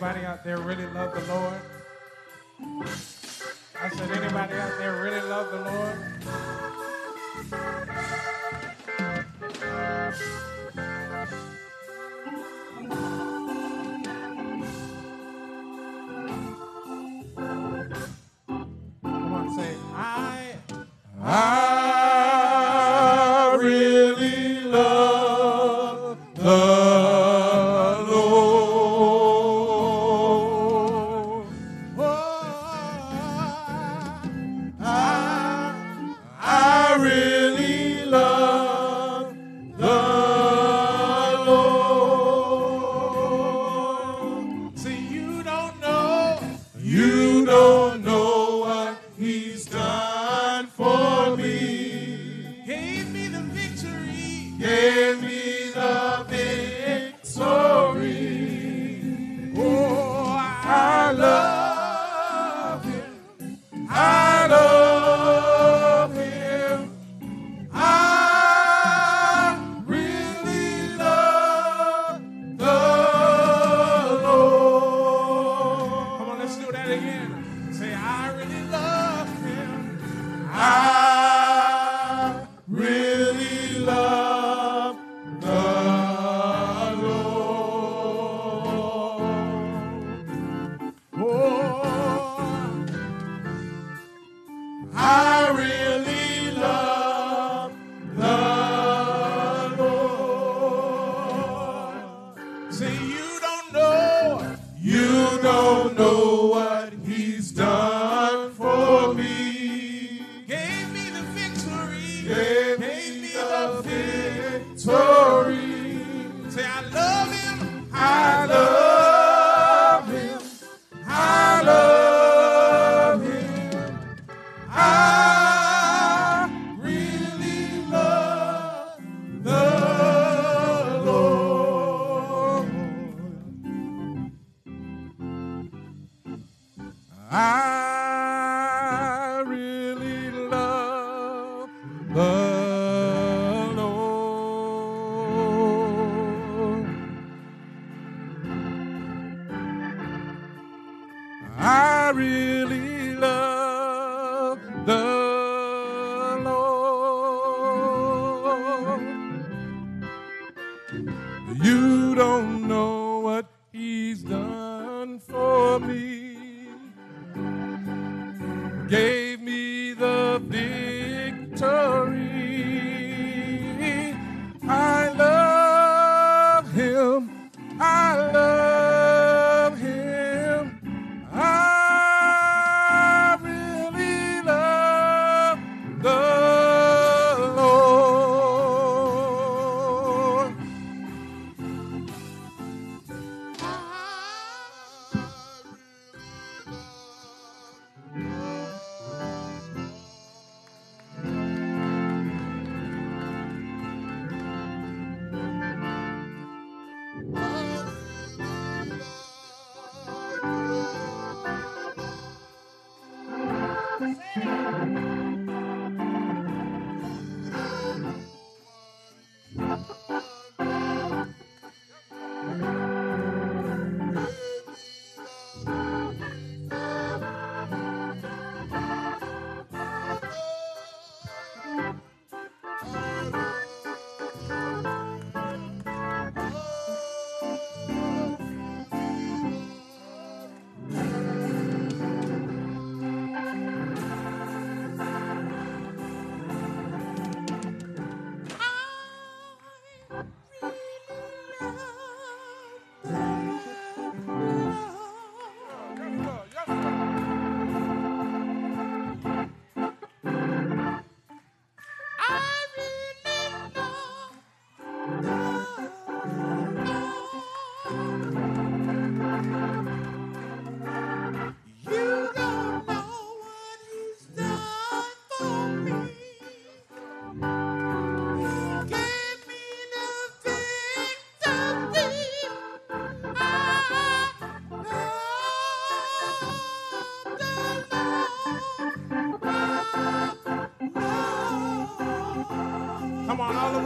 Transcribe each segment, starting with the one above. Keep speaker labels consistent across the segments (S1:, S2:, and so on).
S1: anybody out there really love the Lord? I said, anybody out there really love the Lord? victory.
S2: Yeah.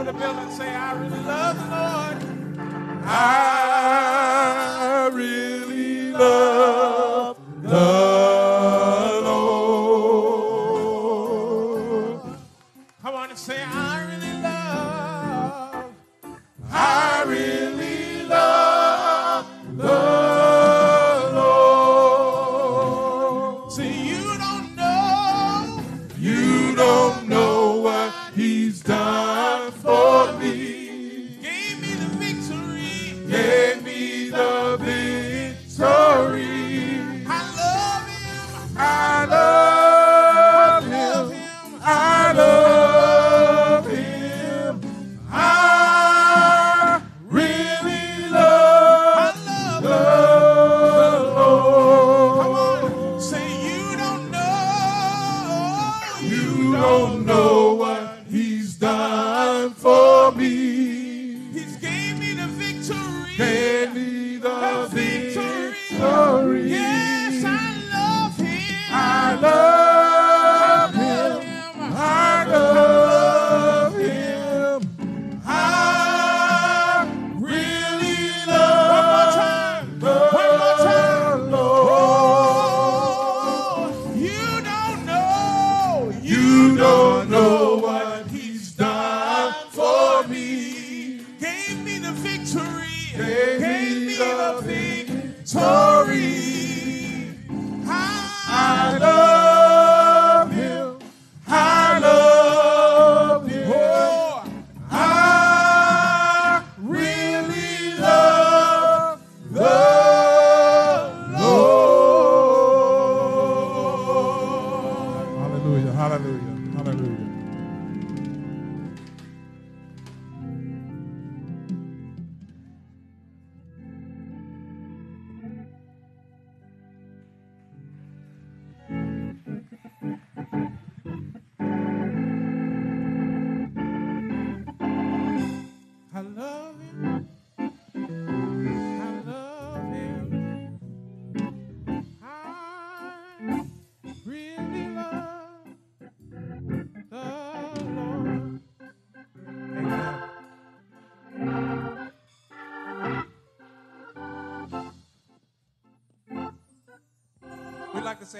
S2: the
S1: building and say, I really love
S2: the Lord.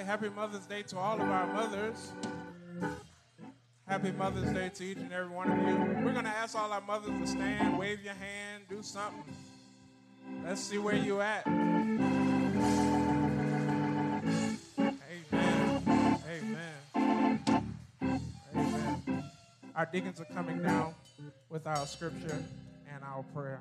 S1: Happy Mother's Day to all of our mothers. Happy Mother's Day to each and every one of you. We're going to ask all our mothers to stand, wave your hand, do something. Let's see where you at. Amen. Amen. Amen. Our deacons are coming now with our scripture and our prayer.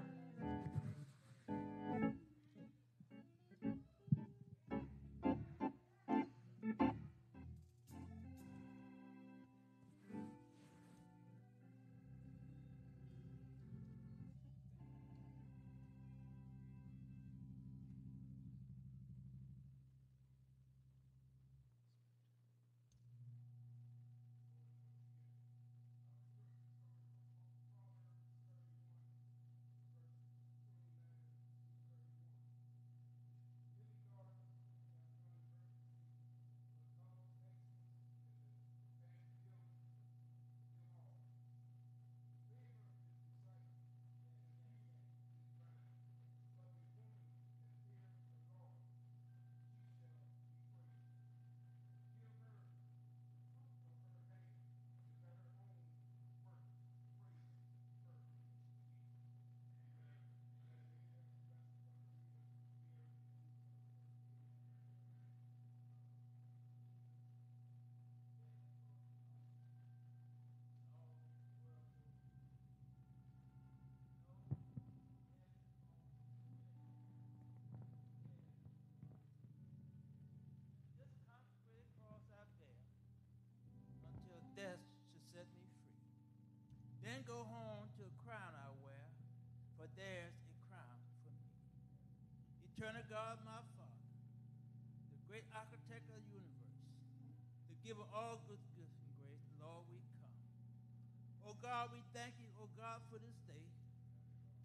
S3: Eternal God, my Father, the great architect of the universe, the giver of all good gifts and grace, Lord, we come. Oh God, we thank you, oh God, for this day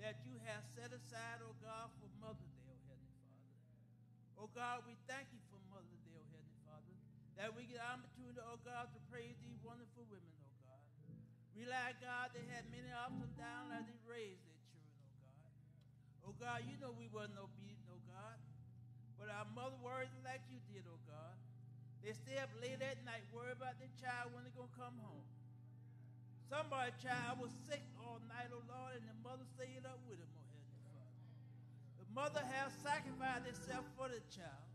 S3: that you have set aside, oh God, for Mother Day, oh Heavenly Father. Oh God, we thank you for Mother Day, oh Heavenly Father, that we get an opportunity, oh God, to praise these wonderful women, oh God. Realize, God, they had many ups and downs as they raised their children, oh God. Oh God, you know we wasn't obedient, But our words like you did, oh God. They stay up late at night, worry about their child when they're going to come home. Somebody's child was sick all night, oh Lord, and the mother stayed up with him, oh Heavenly Father. The mother has sacrificed herself for the child.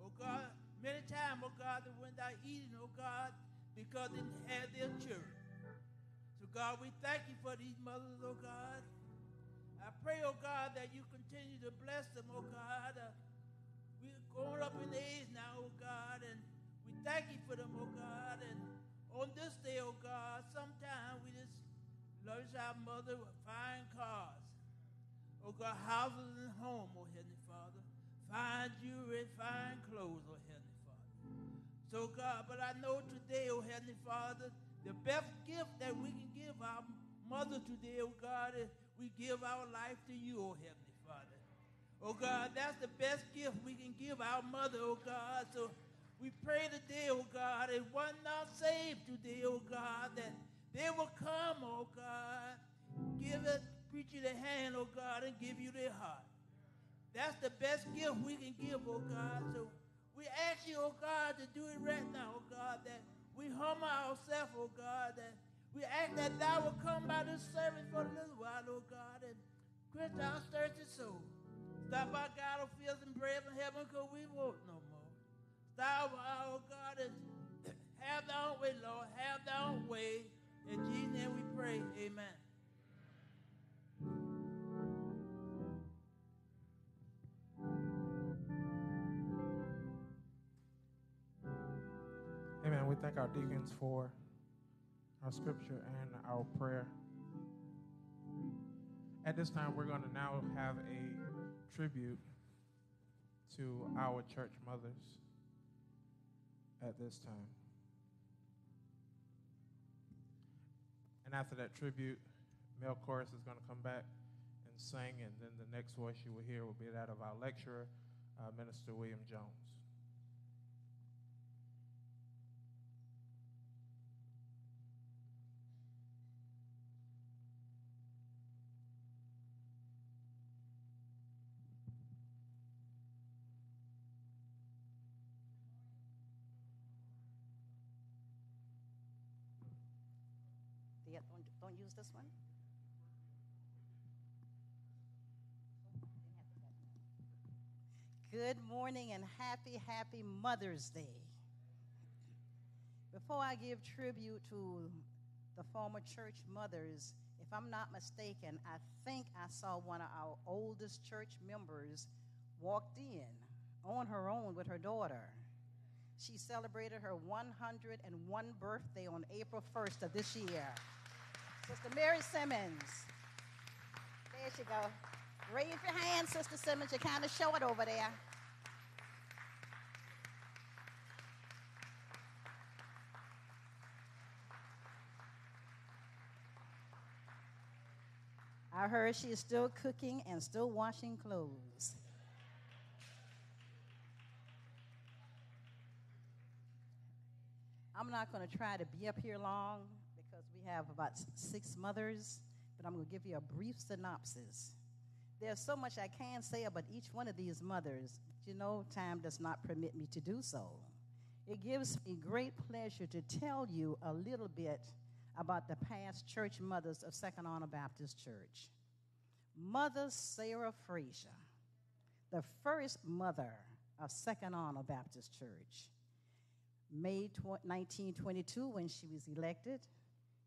S3: Oh God, many times, oh God, they went out eating, oh God, because they had their children. So God, we thank you for these mothers, oh God. I pray, oh God, that you continue to bless them, oh God. Uh, going up in age now, oh God, and we thank you for them, oh God. And on this day, oh God, sometimes we just love our mother with fine cars. Oh God, houses and home, oh Heavenly Father. Fine jewelry, fine clothes, oh Heavenly Father. So God, but I know today, oh Heavenly Father, the best gift that we can give our mother today, oh God, is we give our life to you, oh Heavenly. Oh God, that's the best gift we can give our mother, oh God. So we pray today, oh God, if one not saved today, oh God, that they will come, oh God, give it, preach you the hand, oh God, and give you their heart. That's the best gift we can give, oh God. So we ask you, oh God, to do it right now, oh God, that we humble ourselves, oh God, that we ask that thou will come by this service for a little while, oh God, and quench our thirsty soul. Stop our God of fields and bread from heaven, because we won't no more. Stop our, God, and have thy own way, Lord. Have thy own way. In Jesus' name we pray. Amen.
S1: Amen. We thank our deacons for our scripture and our prayer. At this time, we're going to now have a tribute to our church mothers at this time. And after that tribute, male chorus is going to come back and sing, and then the next voice you will hear will be that of our lecturer, uh, Minister William Jones.
S4: Yeah, don't, don't use this one. Good morning and happy, happy Mother's Day. Before I give tribute to the former church mothers, if I'm not mistaken, I think I saw one of our oldest church members walked in on her own with her daughter. She celebrated her 101 birthday on April 1st of this year. Sister Mary Simmons. There she go. Raise your hand, Sister Simmons. You're kind of short over there. I heard she is still cooking and still washing clothes. I'm not going to try to be up here long we have about six mothers, but I'm going to give you a brief synopsis. There's so much I can say about each one of these mothers, but you know, time does not permit me to do so. It gives me great pleasure to tell you a little bit about the past church mothers of Second Arnold Baptist Church. Mother Sarah Frazier, the first mother of Second Arnold Baptist Church. May 1922 when she was elected,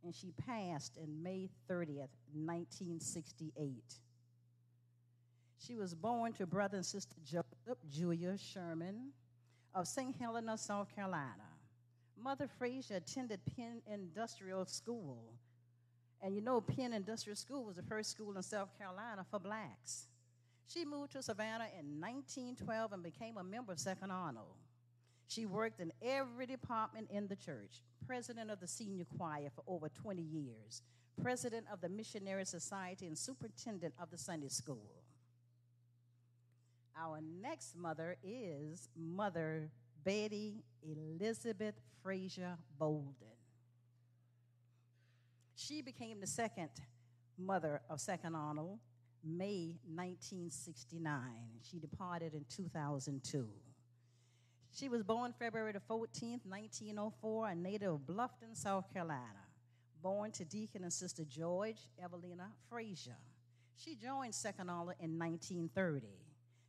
S4: and she passed in May 30th, 1968. She was born to brother and sister Joseph Julia Sherman of St. Helena, South Carolina. Mother Frazier attended Penn Industrial School. And you know, Penn Industrial School was the first school in South Carolina for blacks. She moved to Savannah in 1912 and became a member of Second Arnold. She worked in every department in the church president of the senior choir for over 20 years, president of the Missionary Society, and superintendent of the Sunday school. Our next mother is Mother Betty Elizabeth Frazier Bolden. She became the second mother of Second Arnold May 1969. She departed in 2002. She was born February the 14th, 1904, a native of Bluffton, South Carolina. Born to Deacon and Sister George Evelina Frazier. She joined Second Arnold in 1930.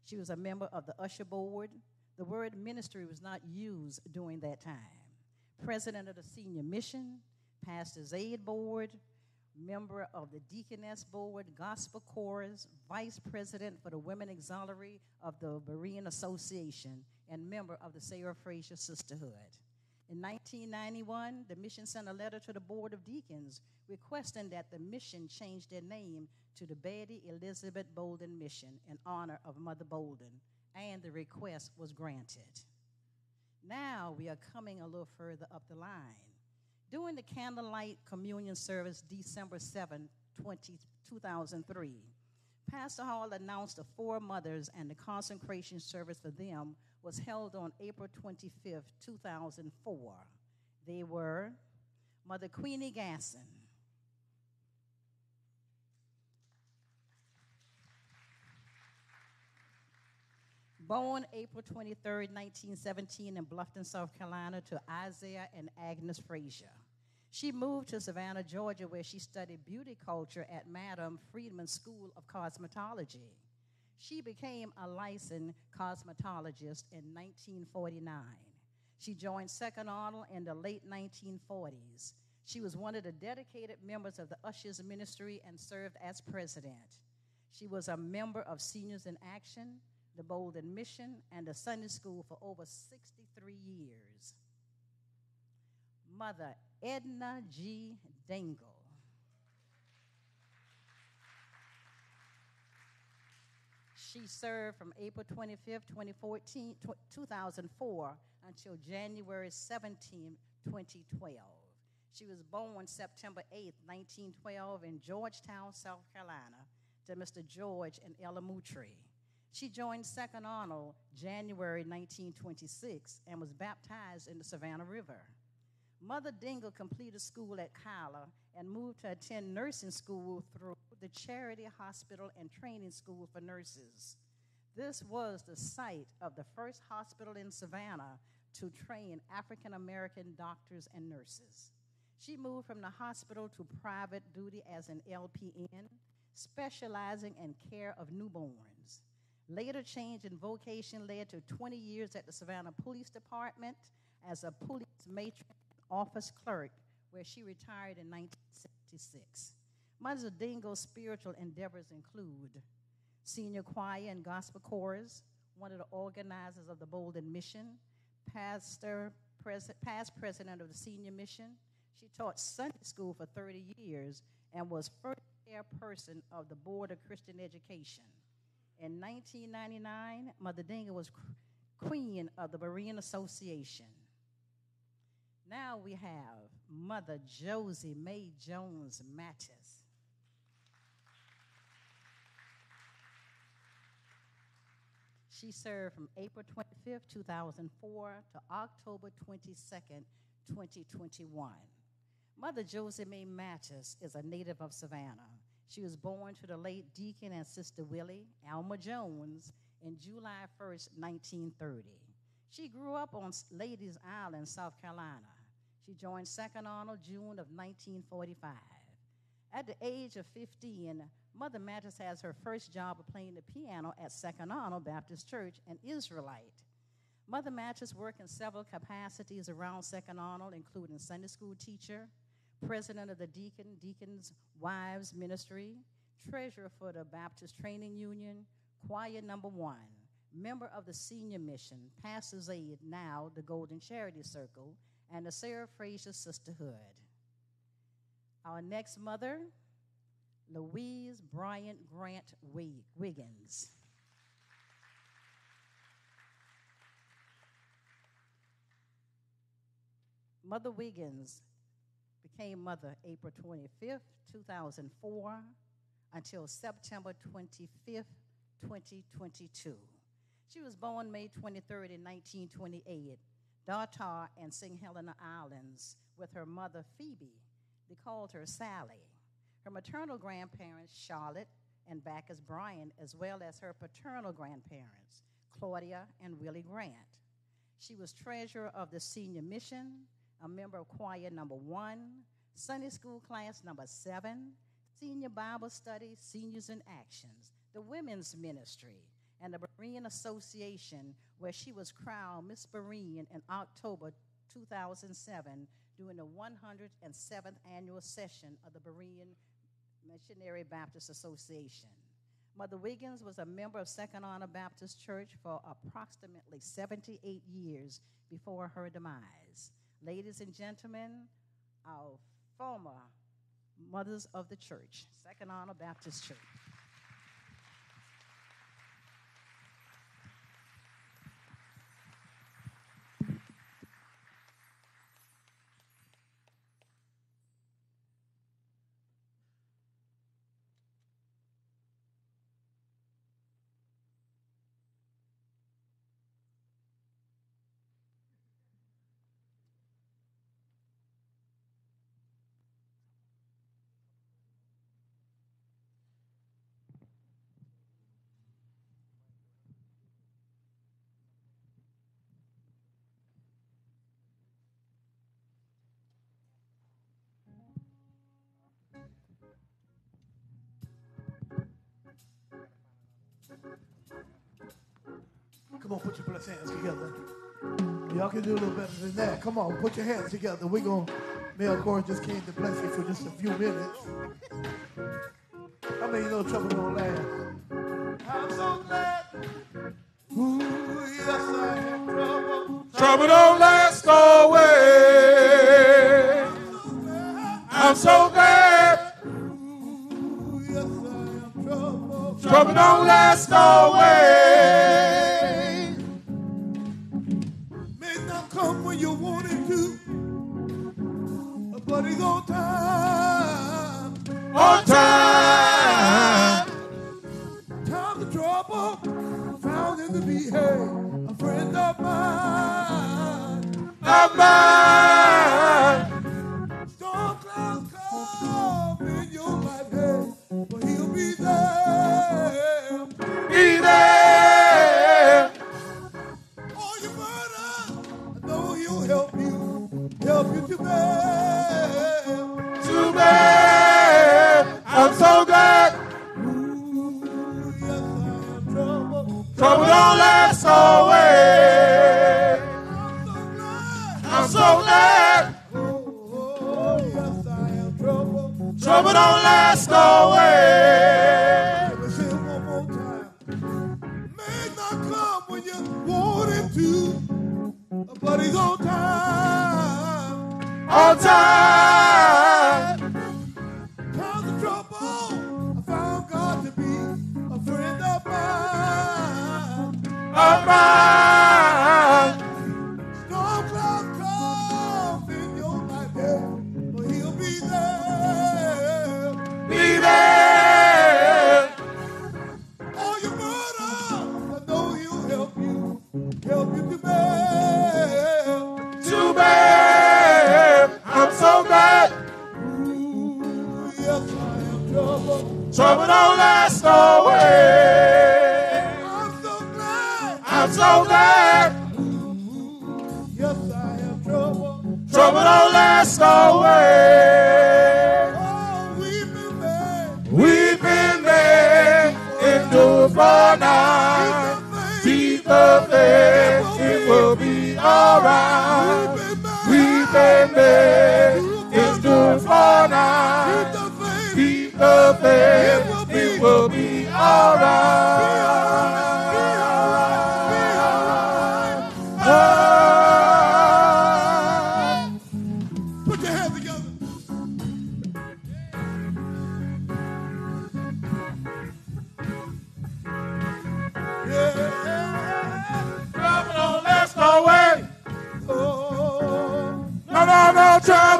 S4: She was a member of the Usher Board. The word ministry was not used during that time. President of the Senior Mission, Pastor's Aid Board, member of the Deaconess Board, Gospel Chorus, Vice President for the Women Auxiliary of the Berean Association, and member of the Sarah Frazier Sisterhood. In 1991, the mission sent a letter to the Board of Deacons requesting that the mission change their name to the Betty Elizabeth Bolden Mission in honor of Mother Bolden, and the request was granted. Now we are coming a little further up the line. During the candlelight communion service December 7, 20, 2003, Pastor Hall announced the four mothers and the consecration service for them was held on April 25th, 2004. They were Mother Queenie Gasson, Born April 23, 1917, in Bluffton, South Carolina, to Isaiah and Agnes Frazier. She moved to Savannah, Georgia, where she studied beauty culture at Madam Freedman School of Cosmetology. She became a licensed cosmetologist in 1949. She joined Second Arnold in the late 1940s. She was one of the dedicated members of the Ushers Ministry and served as president. She was a member of Seniors in Action, the Bolden Mission, and the Sunday School for over 63 years. Mother Edna G. Dingle. She served from April 25, 2014, 2004 until January 17, 2012. She was born September 8, 1912 in Georgetown, South Carolina to Mr. George and Ella Moutry. She joined Second Arnold January 1926 and was baptized in the Savannah River. Mother Dingle completed school at Kyler and moved to attend nursing school through the Charity Hospital and Training School for Nurses. This was the site of the first hospital in Savannah to train African American doctors and nurses. She moved from the hospital to private duty as an LPN, specializing in care of newborns. Later change in vocation led to 20 years at the Savannah Police Department as a police matron office clerk, where she retired in 1966. Mother Dingle's spiritual endeavors include senior choir and gospel chorus, one of the organizers of the Bolden Mission, pastor, pres- past president of the senior mission. She taught Sunday school for 30 years and was first chairperson of the Board of Christian Education. In 1999, Mother Dingle was queen of the Berean Association. Now we have Mother Josie Mae Jones Mattis. She served from April 25th, 2004 to October 22nd, 2021. Mother Josie Mattis is a native of Savannah. She was born to the late Deacon and Sister Willie Alma Jones in July 1st, 1930. She grew up on Ladies Island, South Carolina. She joined Second Arnold June of 1945. At the age of 15, Mother Mattis has her first job of playing the piano at Second Arnold Baptist Church, an Israelite. Mother Mattis worked in several capacities around Second Arnold, including Sunday school teacher, president of the Deacon, Deacons Wives Ministry, treasurer for the Baptist Training Union, choir number one, member of the Senior Mission, Pastor's Aid, now the Golden Charity Circle, and the Sarah Frazier Sisterhood. Our next mother, Louise Bryant Grant Wiggins. Mother Wiggins became mother April 25th, 2004 until September 25th, 2022. She was born May 23rd in 1928, Dartar and St. Helena Islands, with her mother Phoebe. They called her Sally. Her maternal grandparents, Charlotte and Bacchus Bryan, as well as her paternal grandparents, Claudia and Willie Grant. She was treasurer of the senior mission, a member of choir number one, Sunday school class number seven, senior Bible study, seniors in actions, the women's ministry, and the Berean Association, where she was crowned Miss Berean in October 2007 during the 107th annual session of the Berean Missionary Baptist Association. Mother Wiggins was a member of Second Arnold Baptist Church for approximately 78 years before her demise. Ladies and gentlemen, our former mothers of the church, Second Arnold Baptist Church.
S1: On, put your blessed hands together. Y'all can do a little better than that. Come on, put your hands together. We're going to, male chorus just came to bless you for just a few minutes. How many know trouble don't last? I'm so glad. Ooh, yes, I trouble.
S5: Trouble don't last always. I'm so glad.
S1: Ooh, yes, I trouble.
S5: Trouble don't last always. Always.
S1: Oh, we've been there.
S5: There. Endure for now. Keep the faith. It will be alright. We've been there. Endure for now. Keep the faith. It will be alright.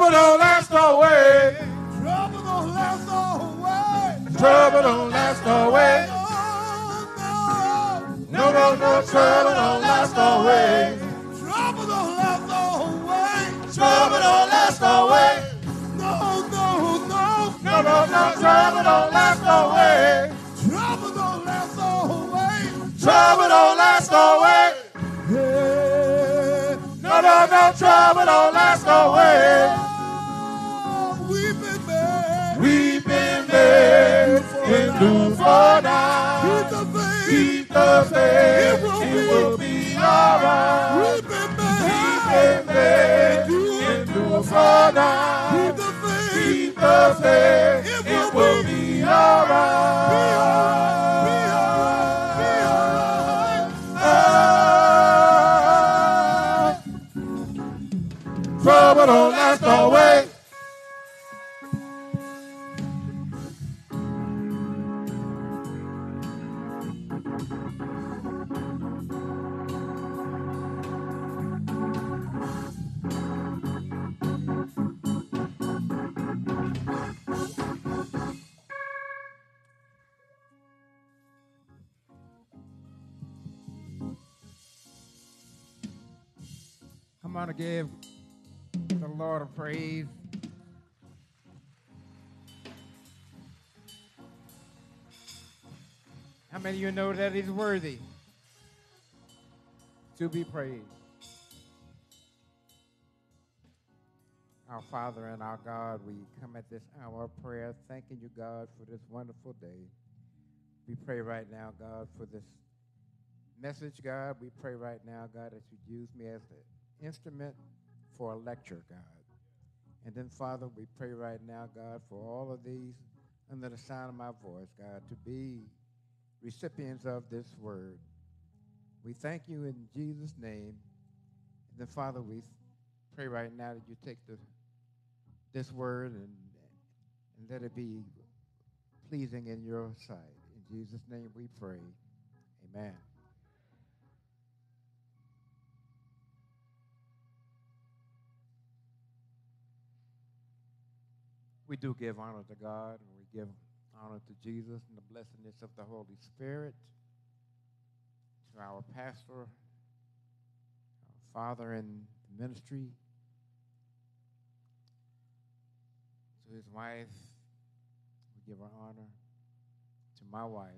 S5: Trouble don't last always. trouble don't last always.
S1: Trouble don't last always. Oh, no.
S5: No, no, no, trouble don't last always.
S1: Trouble don't last always.
S5: Trouble don't last always.
S1: No, no, no.
S5: No, no, no, trouble don't last always.
S1: Trouble don't last always.
S5: Trouble don't last always.
S1: Yeah.
S2: No, no, no, trouble don't last always. Endure for now.
S5: Keep the faith.
S2: Keep the faith,
S5: It will
S2: it
S5: be.
S2: will be alright.
S5: We've been
S2: We've been
S5: made.
S2: made for now.
S5: Keep the faith.
S2: Keep the faith, it will be alright.
S5: Be. Be alright. Be alright.
S2: Ah. Trouble don't last always.
S6: Come on to give the Lord a praise. How many of you know that He's worthy to be praised? Our Father and our God, we come at this hour of prayer thanking you, God, for this wonderful day. We pray right now, God, for this message, God. We pray right now, God, that you use me as the instrument for a lecture, God. And then, Father, we pray right now, God, for all of these under the sound of my voice, God, to be recipients of this word. We thank you in Jesus' name. And then, Father, we pray right now that you take the, this word and, and let it be pleasing in your sight. In Jesus' name we pray. Amen. We do give honor to God and we give honor to Jesus and the blessedness of the Holy Spirit, to our pastor, our father in the ministry, to his wife. We give our honor. To my wife.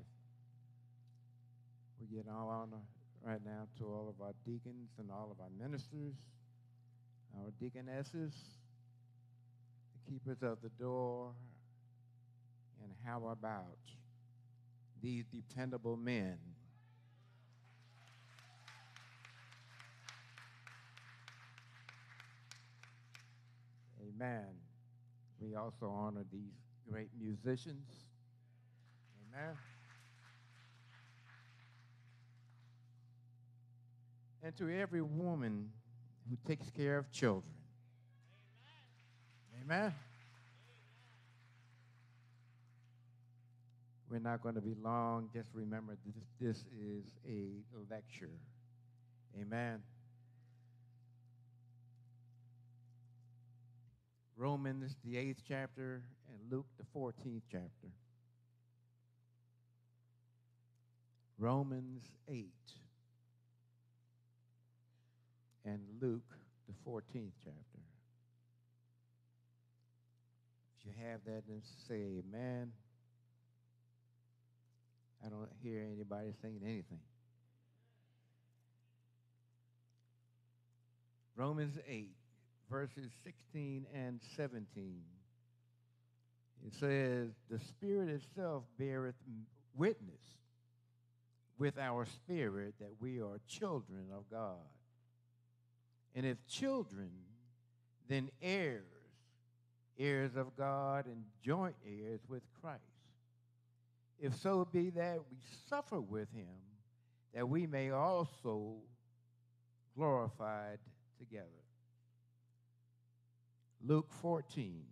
S6: We give all honor right now to all of our deacons and all of our ministers, our deaconesses keepers of the door, and how about these dependable men? Amen. We also honor these great musicians. Amen. And to every woman who takes care of children. Amen. We're not going to be long. Just remember this, this is a lecture. Amen. Romans, the eighth chapter, and Luke, the 14th chapter. Romans 8 and Luke, the 14th chapter. If you have that, then say amen. I don't hear anybody saying anything. Romans 8, verses 16 and 17. It says, The Spirit itself beareth witness with our spirit that we are children of God. And if children, then heirs, heirs of God and joint heirs with Christ. If so be that we suffer with him, that we may also glorified together. Luke 14,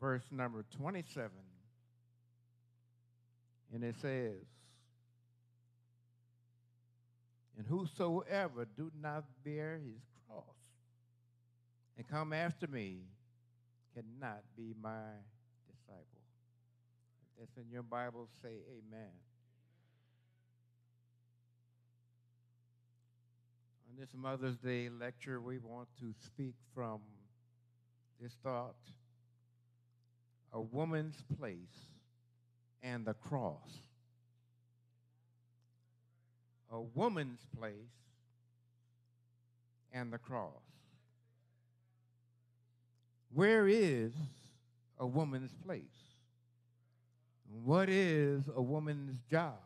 S6: verse number 27. And it says, And whosoever do not bear his cross and come after me cannot be my disciple. If that's in your Bible, say amen. On this Mother's Day lecture, we want to speak from this thought a woman's place and the cross. A woman's place and the cross. Where is a woman's place? What is a woman's job?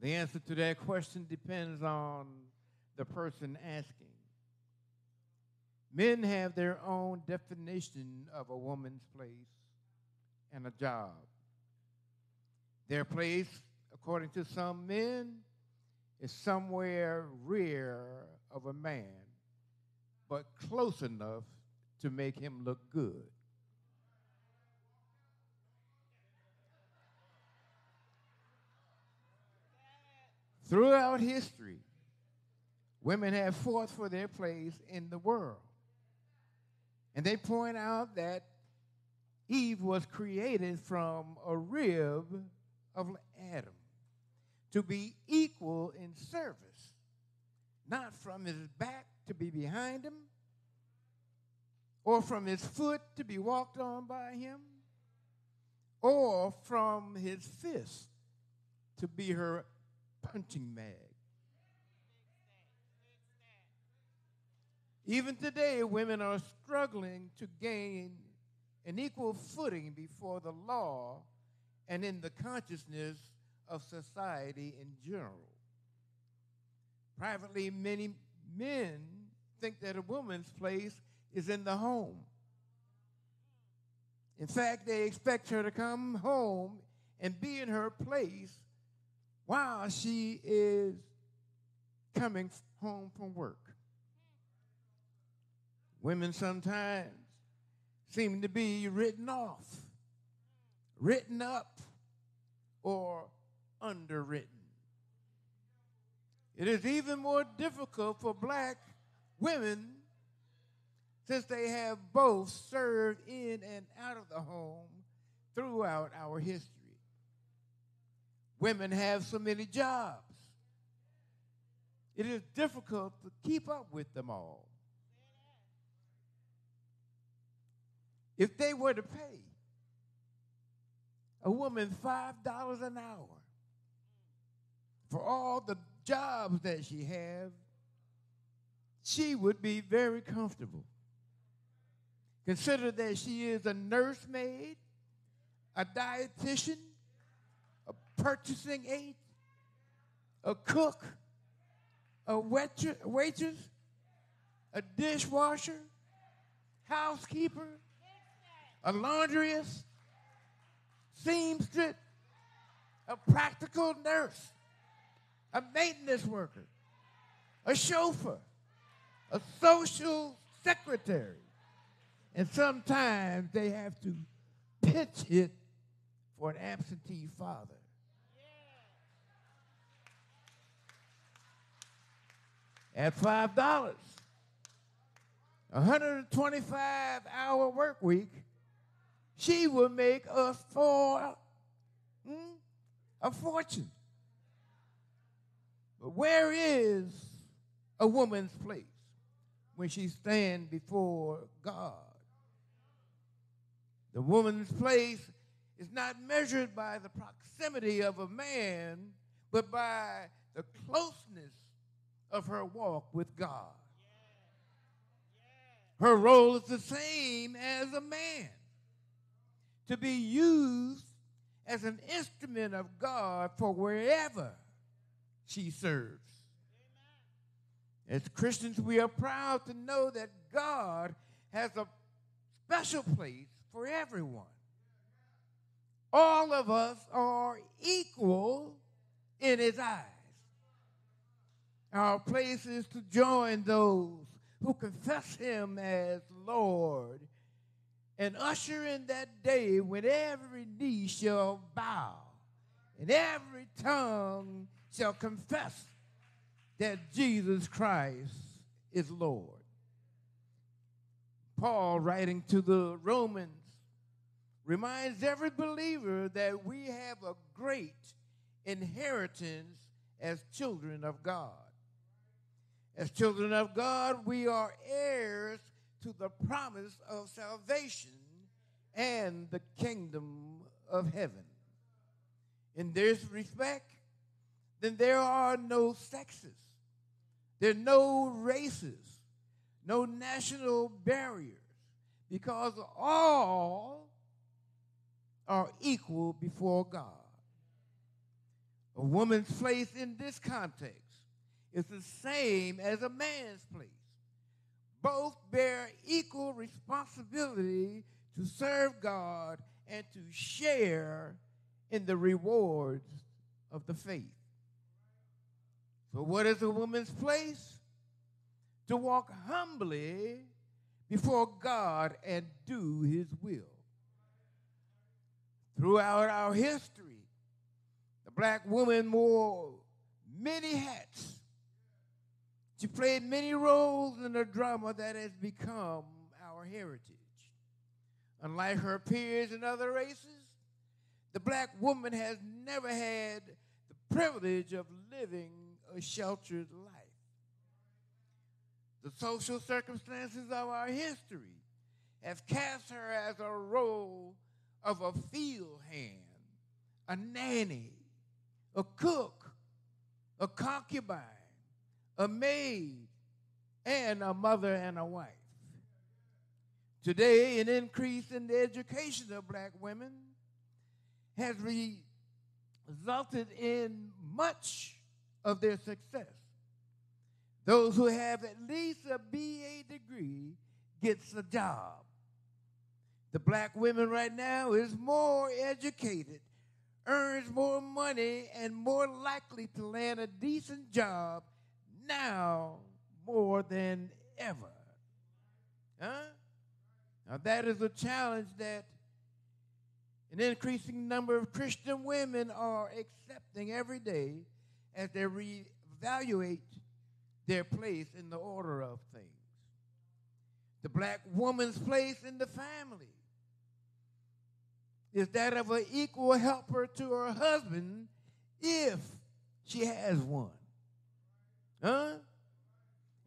S6: The answer to that question depends on the person asking. Men have their own definition of a woman's place and a job. Their place, according to some men, is somewhere rear of a man, but close enough to make him look good. Throughout history, women have fought for their place in the world. And they point out that Eve was created from a rib of Adam to be equal in service, not from his back to be behind him, or from his foot to be walked on by him, or from his fist to be her punching bag. Even today, women are struggling to gain an equal footing before the law and in the consciousness of society in general. Privately, many men think that a woman's place is in the home. In fact, they expect her to come home and be in her place while she is coming home from work. Women sometimes seem to be written off, written up, or underwritten. It is even more difficult for black women since they have both served in and out of the home throughout our history. Women have so many jobs. It is difficult to keep up with them all. If they were to pay a woman $5 an hour for all the jobs that she has, she would be very comfortable. Consider that she is a nursemaid, a dietitian, a purchasing aide, a cook, a waitress, a dishwasher, housekeeper, a laundress, seamstress, a practical nurse, a maintenance worker, a chauffeur, a social secretary. And sometimes they have to pitch it for an absentee father. At five dollars, a 125 hour work week, she will make us for hmm, a fortune. But where is a woman's place when she stands before God? The woman's place is not measured by the proximity of a man, but by the closeness of her walk with God. Her role is the same as a man to be used as an instrument of God for wherever she serves. As Christians, we are proud to know that God has a special place for everyone. All of us are equal in his eyes. Our place is to join those who confess him as Lord and usher in that day when every knee shall bow and every tongue shall confess that Jesus Christ is Lord. Paul, writing to the Romans, reminds every believer that we have a great inheritance as children of God. As children of God, we are heirs to the promise of salvation and the kingdom of heaven. In this respect, then there are no sexes, There are no races, no national barriers, because all are equal before God. A woman's place in this context is the same as a man's place. Both bear equal responsibility to serve God and to share in the rewards of the faith. So, what is a woman's place? To walk humbly before God and do his will. Throughout our history, the black woman wore many hats. She played many roles in the drama that has become our heritage. Unlike her peers in other races, the black woman has never had the privilege of living a sheltered life. The social circumstances of our history have cast her as a role of a field hand, a nanny, a cook, a concubine, a maid, and a mother and a wife. Today, an increase in the education of black women has resulted in much of their success. Those who have at least a BA degree gets a job. The black women right now is more educated, earns more money, and more likely to land a decent job now more than ever. Huh? Now, that is a challenge that an increasing number of Christian women are accepting every day as they reevaluate their place in the order of things. The black woman's place in the family is that of an equal helper to her husband if she has one. Huh?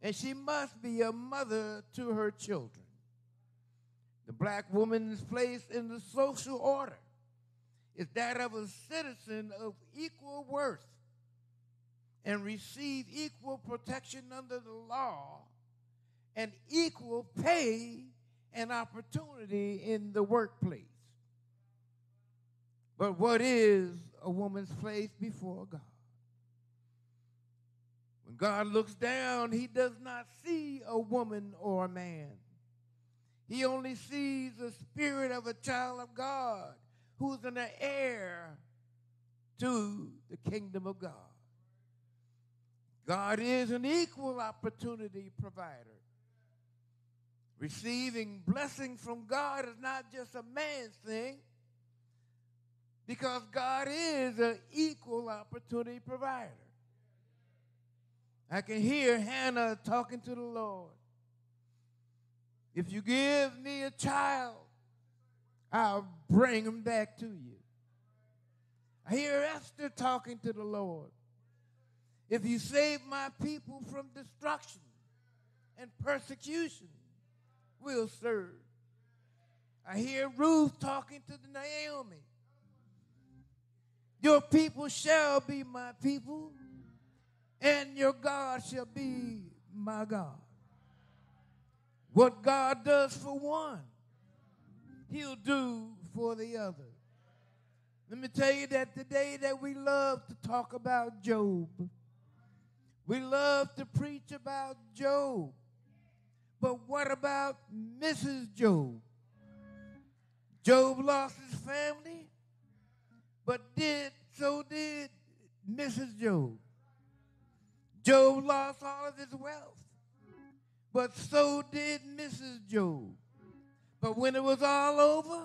S6: And she must be a mother to her children. The black woman's place in the social order is that of a citizen of equal worth and receive equal protection under the law and equal pay and opportunity in the workplace. But what is a woman's place before God? When God looks down, he does not see a woman or a man. He only sees the spirit of a child of God who's an heir to the kingdom of God. God is an equal opportunity provider. Receiving blessing from God is not just a man's thing, because God is an equal opportunity provider. I can hear Hannah talking to the Lord. If you give me a child, I'll bring him back to you. I hear Esther talking to the Lord. If you save my people from destruction and persecution, we'll serve. I hear Ruth talking to the Naomi. Your people shall be my people, and your God shall be my God. What God does for one, he'll do for the other. Let me tell you that today that we love to talk about Job. We love to preach about Job. But what about Mrs. Job? Job lost his family, but did so did Mrs. Job. Job lost all of his wealth, but so did Mrs. Job. But when it was all over,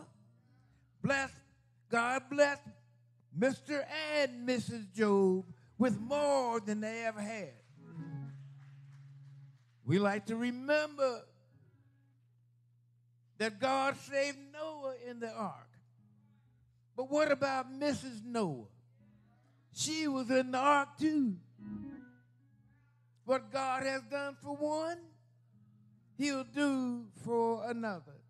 S6: bless God blessed Mr. and Mrs. Job with more than they ever had. We like to remember that God saved Noah in the ark. But what about Mrs. Noah? She was in the ark too. What God has done for one, he'll do for another.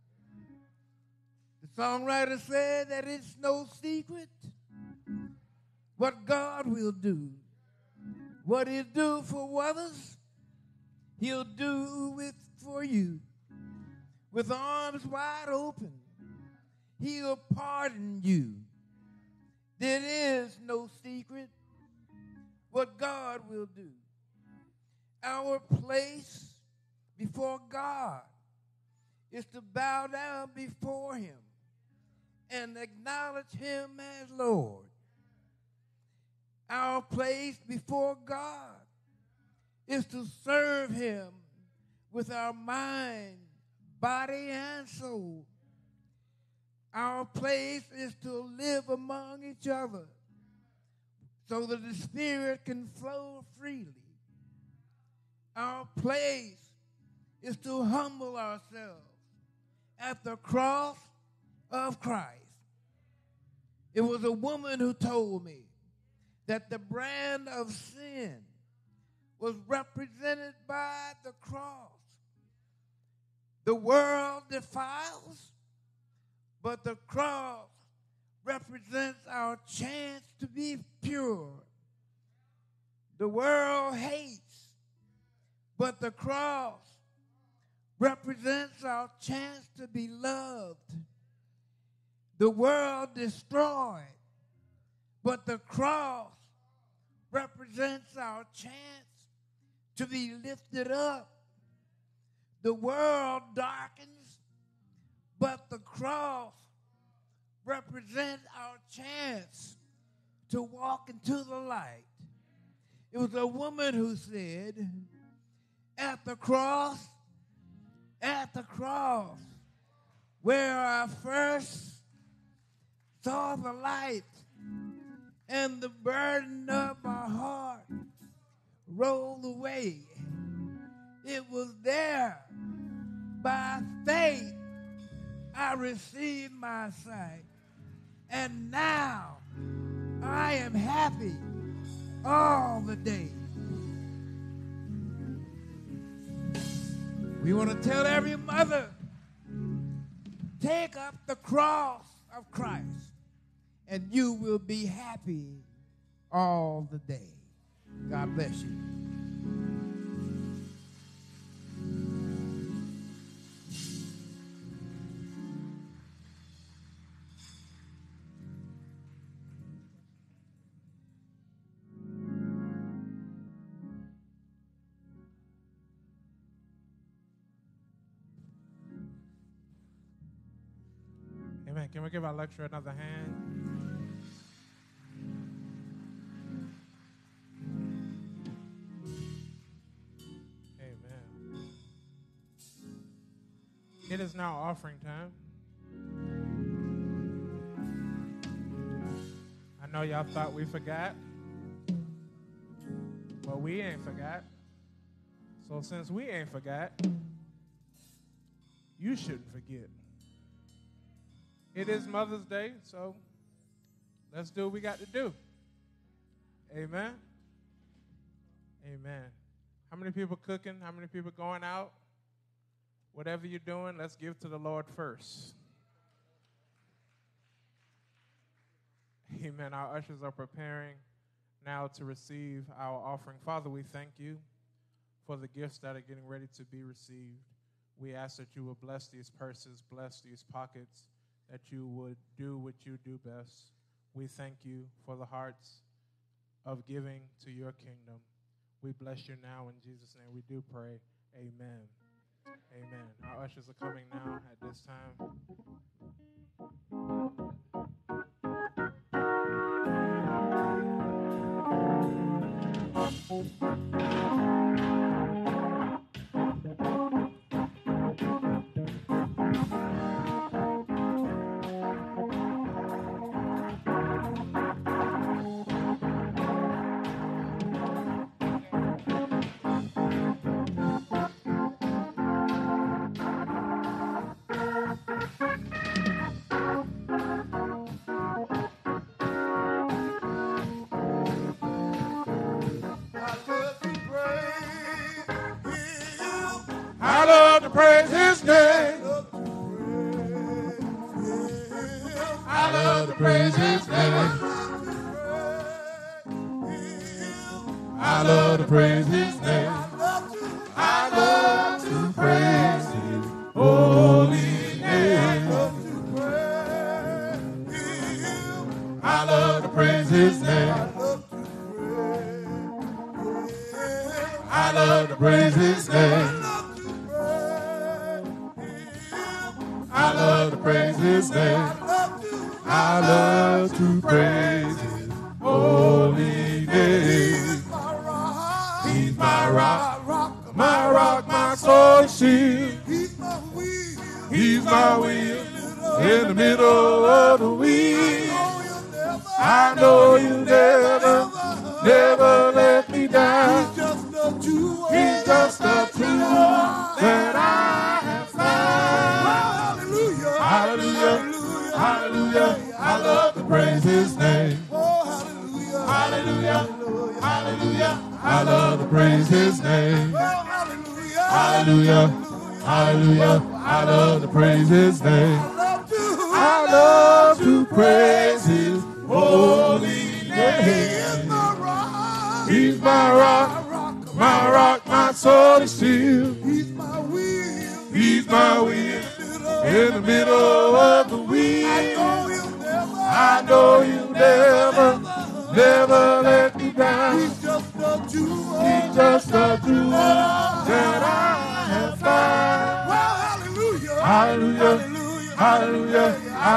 S6: The songwriter said that it's no secret what God will do. What he'll do for others, He'll do it for you with arms wide open. He'll pardon you. There is no secret what God will do. Our place before God is to bow down before Him and acknowledge Him as Lord. Our place before God is to serve Him with our mind, body, and soul. Our place is to live among each other so that the Spirit can flow freely. Our place is to humble ourselves at the cross of Christ. It was a woman who told me that the brand of sin was represented by the cross. The world defiles, but the cross represents our chance to be pure. The world hates, but the cross represents our chance to be loved. The world destroyed, but the cross represents our chance to be lifted up. The world darkens, but the cross represents our chance to walk into the light. It was a woman who said, At the cross, at the cross, where I first saw the light and the burden of my heart rolled away. It was there by faith I received my sight. And now I am happy all the day. We want to tell every mother take up the cross of Christ and you will be happy all the day. God bless you.
S1: Can we give our lecturer another hand? Amen. It is now offering time. I know y'all thought we forgot, but we ain't forgot. So since we ain't forgot, you shouldn't forget. It is Mother's Day, so let's do what we got to do. Amen. Amen. How many people cooking? How many people going out? Whatever you're doing, let's give to the Lord first. Amen. Our ushers are preparing now to receive our offering. Father, we thank you for the gifts that are getting ready to be received. We ask that you will bless these purses, bless these pockets, that you would do what you do best. We thank you for the hearts of giving to your kingdom. We bless you now in Jesus' name. We do pray. Amen. Amen. Our ushers are coming now at this time.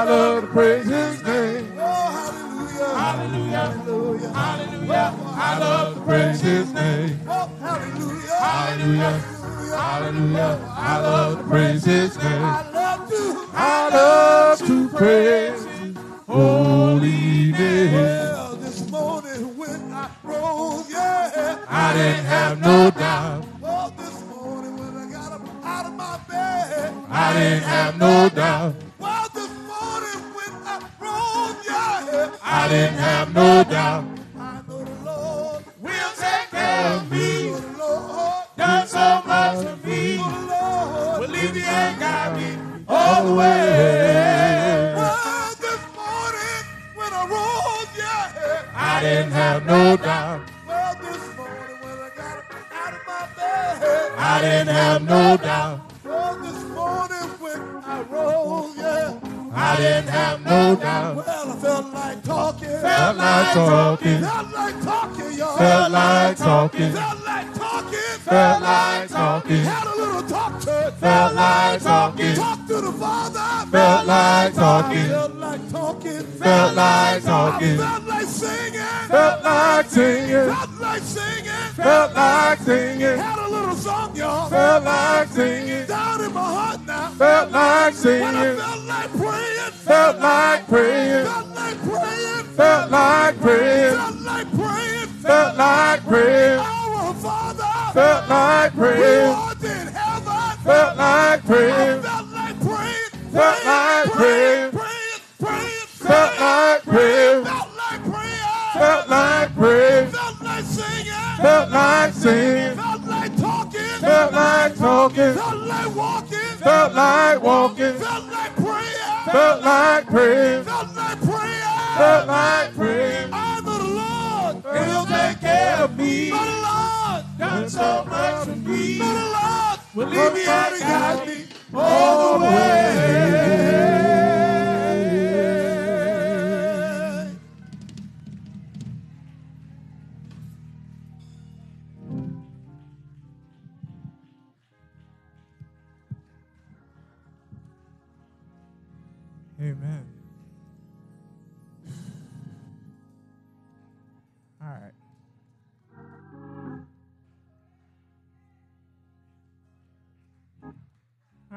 S1: I love to praise His name.
S5: Oh, hallelujah.
S2: Hallelujah, hallelujah. I love to praise His name.
S5: Oh, hallelujah.
S2: Hallelujah, hallelujah. I love to praise His name. I love to. I love to praise His holy name.
S5: Well, this morning when I rose, yeah.
S2: I didn't have no doubt.
S5: Oh, this morning when I got up out of my bed.
S2: I didn't have no doubt.
S5: I
S2: didn't have no doubt.
S5: I know the Lord.
S2: Will take care of me.
S5: the Lord.
S2: Done so much for me.
S5: the Lord.
S2: Will leave me and guide me all the way.
S5: Well, this morning when I rose, yeah.
S2: I didn't have no doubt.
S5: Well, this morning when I got out of my bed.
S2: I didn't have no doubt.
S5: Well, this morning when I rose.
S2: I didn't have no doubt.
S5: Well, I felt like talking.
S2: Felt like talking.
S5: Felt like talking, y'all.
S2: Felt like talking.
S5: Felt like talking.
S2: Felt like talking.
S5: Had a little talk church.
S2: Felt like talking.
S5: Talk to the Father.
S2: Felt like talking.
S5: Felt like talking.
S2: Felt like talking.
S5: Felt like singing.
S2: Felt like singing.
S5: Felt like singing.
S2: Felt like singing.
S5: Had a little song, y'all.
S2: Felt like singing.
S5: Down in my heart now.
S2: Felt like
S5: When I
S2: singing.
S5: felt like praying.
S2: Felt like praying.
S5: Felt like praying.
S2: Felt like praying.
S5: Felt like praying.
S2: Felt like praying. Felt like praying.
S5: art in heaven.
S2: Felt like praying.
S5: felt like praying.
S2: Felt like praying. Felt like praying.
S5: Felt like praying.
S2: Felt like praying.
S5: Felt like singing.
S2: Felt like singing.
S5: Felt like talking.
S2: Felt like talking.
S5: Felt like walking.
S2: Felt like walking.
S5: Felt like praying.
S2: Felt like praying.
S5: Felt like praying.
S2: Felt like praying.
S5: I know the Lord.
S2: He'll take care of me. Done so much for me.
S5: Know the Lord.
S2: Will lead me and guide me all the way.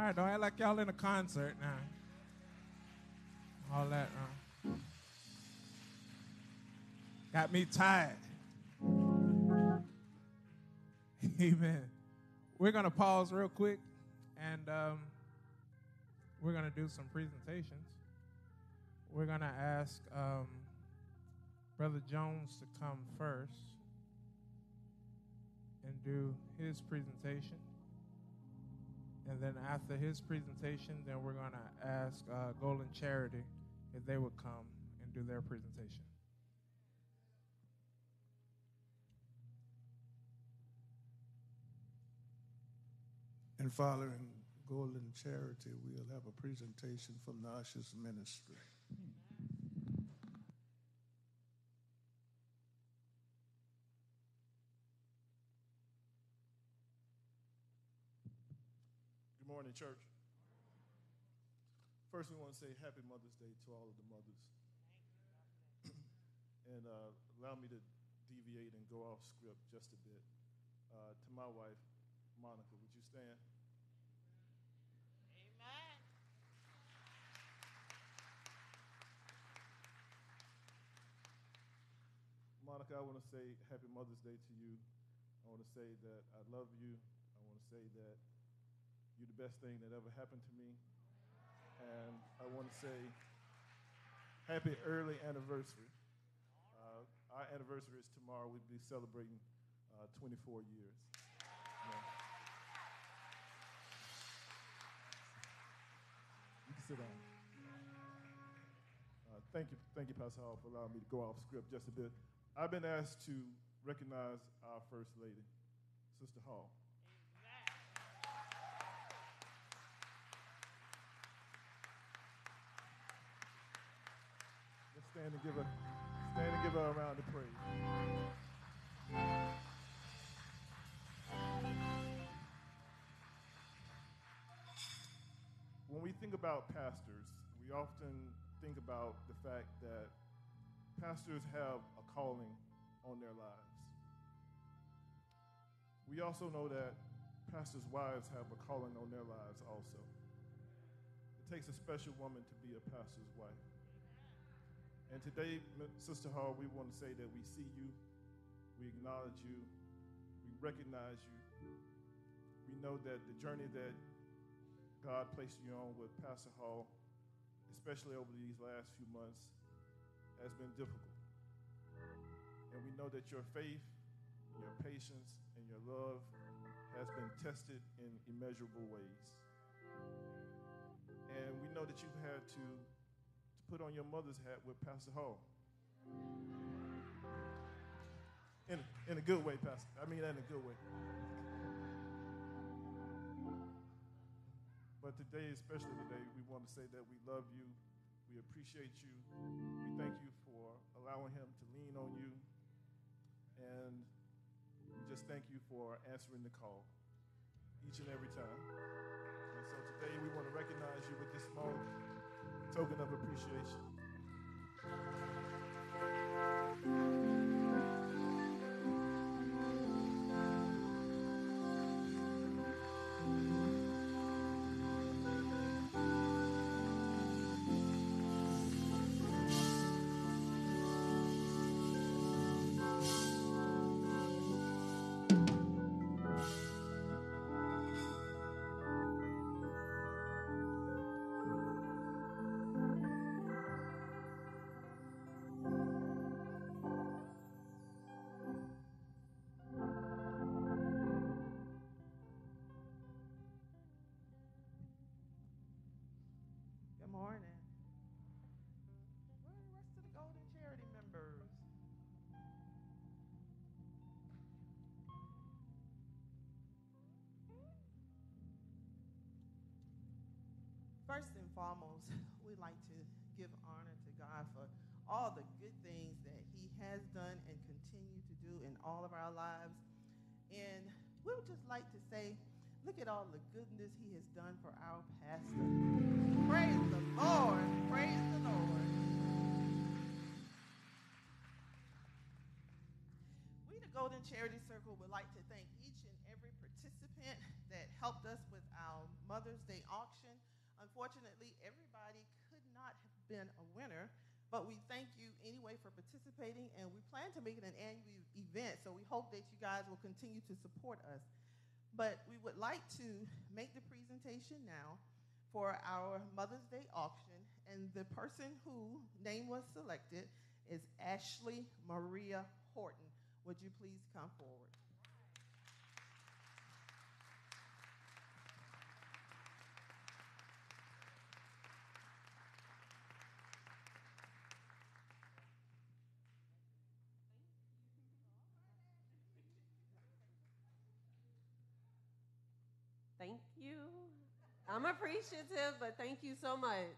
S1: Right, don't act like y'all in a concert now. All that. Uh, got me tired. Amen. We're going to pause real quick and um, we're going to do some presentations. We're going to ask um, Brother Jones to come first and do his presentation. And then after his presentation, then we're going to ask uh, Golden Charity if they would come and do their presentation.
S5: And following Golden Charity, we'll have a presentation from the Ushers Ministry.
S7: Good morning, church. First, we want to say Happy Mother's Day to all of the mothers. and uh, allow me to deviate and go off script just a bit. Uh, to my wife, Monica, would you stand?
S8: Amen.
S7: Monica, I want to say Happy Mother's Day to you. I want to say that I love you. I want to say that you're the best thing that ever happened to me. And I want to say happy early anniversary. Uh, our anniversary is tomorrow. We'll be celebrating uh, 24 years. Yeah. You can sit down. Uh, thank you, thank you, Pastor Hall, for allowing me to go off script just a bit. I've been asked to recognize our First Lady, Sister Hall. Let's stand and give her, stand and give her a round of praise. When we think about pastors, we often think about the fact that pastors have a calling on their lives. We also know that pastors' wives have a calling on their lives also. It takes a special woman to be a pastor's wife. And today, Sister Hall, we want to say that we see you, we acknowledge you, we recognize you. We know that the journey that God placed you on with Pastor Hall, especially over these last few months, has been difficult. And we know that your faith, your patience, and your love has been tested in immeasurable ways. And we know that you've had to, put on your mother's hat with Pastor Hall. In, in a good way, Pastor. I mean that in a good way. But today, especially today, we want to say that we love you. We appreciate you. We thank you for allowing him to lean on you. And we just thank you for answering the call each and every time. And so today we want to recognize you with this small token of appreciation.
S8: First and foremost, we'd like to give honor to God for all the good things that He has done and continue to do in all of our lives. And we would just like to say, look at all the goodness He has done for our pastor. Praise the Lord. Praise the Lord. We, the Golden Charity Circle, would like to thank each and every participant that helped us with our Mother's Day auction. Unfortunately, everybody could not have been a winner, but we thank you anyway for participating, and we plan to make it an annual event, so we hope that you guys will continue to support us. But we would like to make the presentation now for our Mother's Day auction, and the person who name was selected is Ashley Maria Horton. Would you please come forward?
S9: Thank thank you. I'm appreciative, but thank you so much.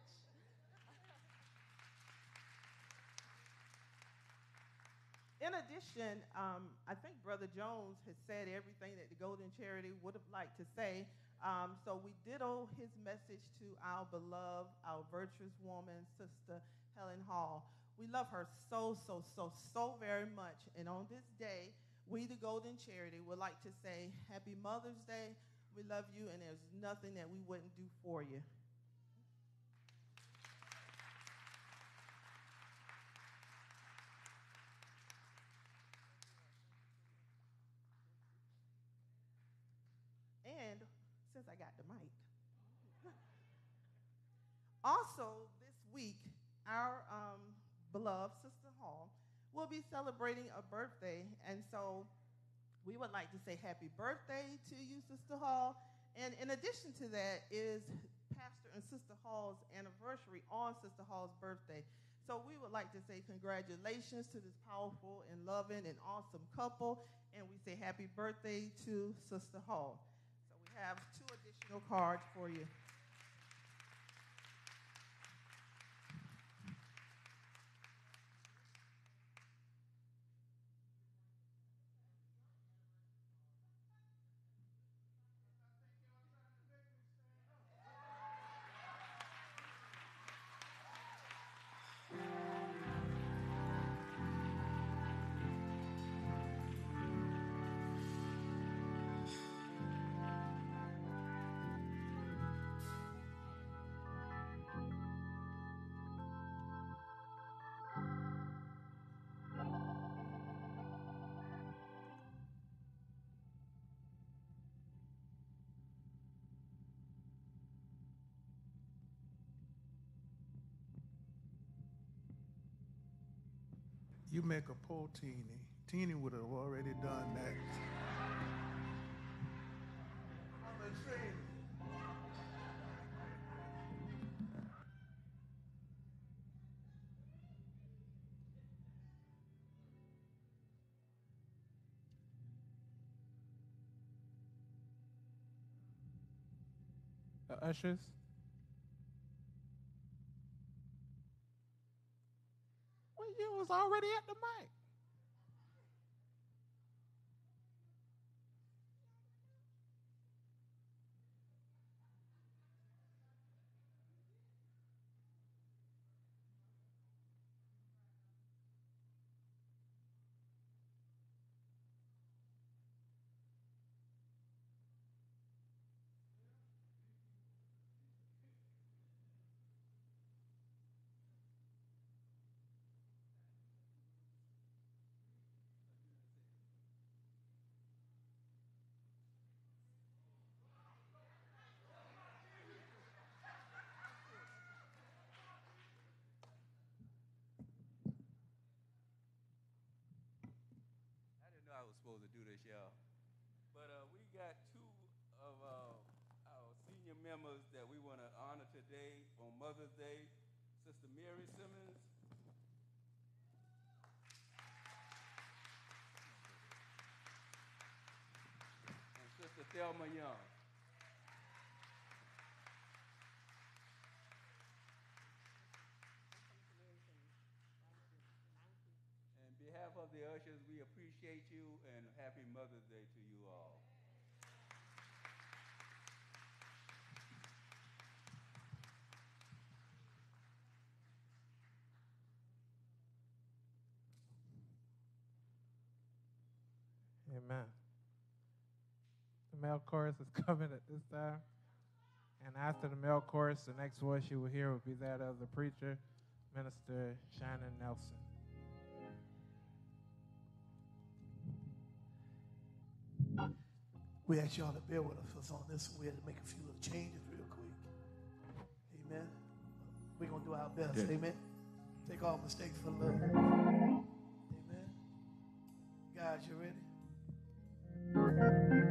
S8: In addition, um, I think Brother Jones has said everything that the Golden Charity would have liked to say. Um, so we ditto his message to our beloved, our virtuous woman, Sister Helen Hall. We love her so, so, so, so very much. And on this day, we, the Golden Charity, would like to say Happy Mother's Day. We love you, and there's nothing that we wouldn't do for you. And since I got the mic, also this week, our um, beloved Sister Hall will be celebrating a birthday. And so we would like to say happy birthday to you, Sister Hall. And in addition to that is Pastor and Sister Hall's anniversary on Sister Hall's birthday. So we would like to say congratulations to this powerful and loving and awesome couple. And we say happy birthday to Sister Hall. So we have two additional cards for you.
S5: Make a poor teeny. Teeny would have already done that.
S1: Uh, ushers. You was already at the mic.
S10: I didn't know I was supposed to do this, y'all. But uh, we got two of uh, our senior members that we want to honor today on Mother's Day. Sister Mary Simmons. And Sister Thelma Young. On behalf of the ushers, we appreciate you and happy Mother's Day to you all.
S1: Amen. The male chorus is coming at this time. And after the male chorus, the next voice you will hear will be that of the preacher, Minister Shannon Nelson.
S11: We ask y'all to bear with us on this. We had to make a few little changes real quick. Amen. We're going to do our best.
S5: Okay.
S11: Amen. Take all mistakes for love. Amen. Guys, you ready?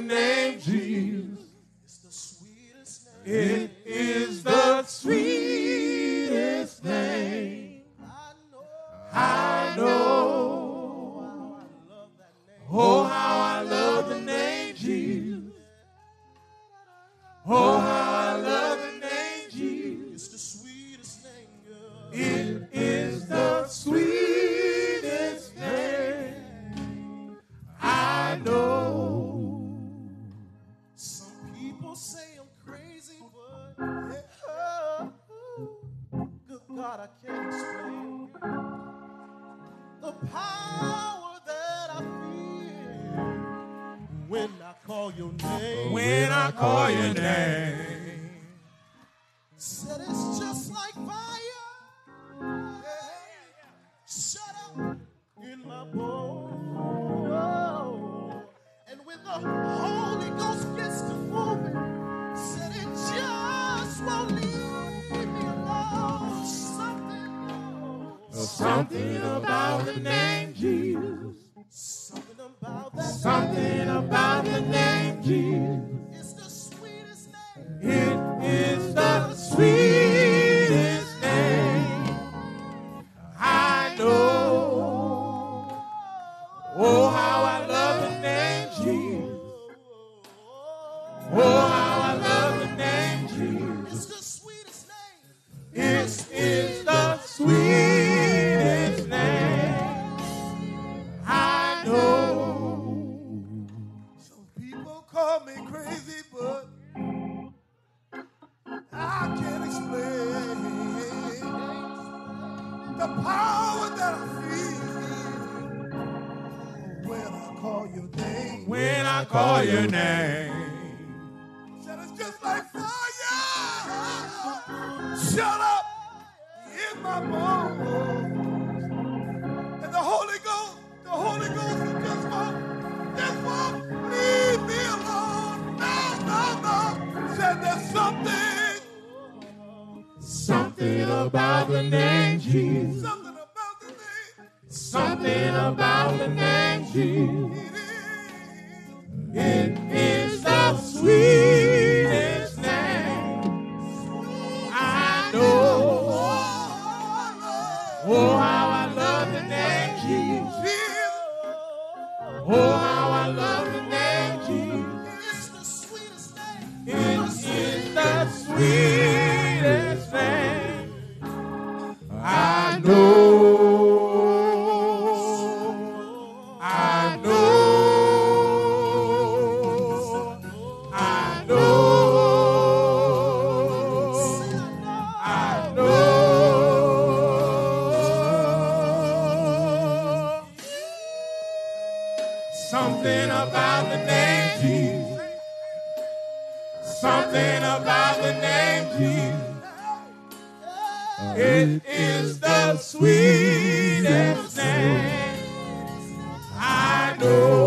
S2: never met. something about the name Jesus. It is the sweetest name I know.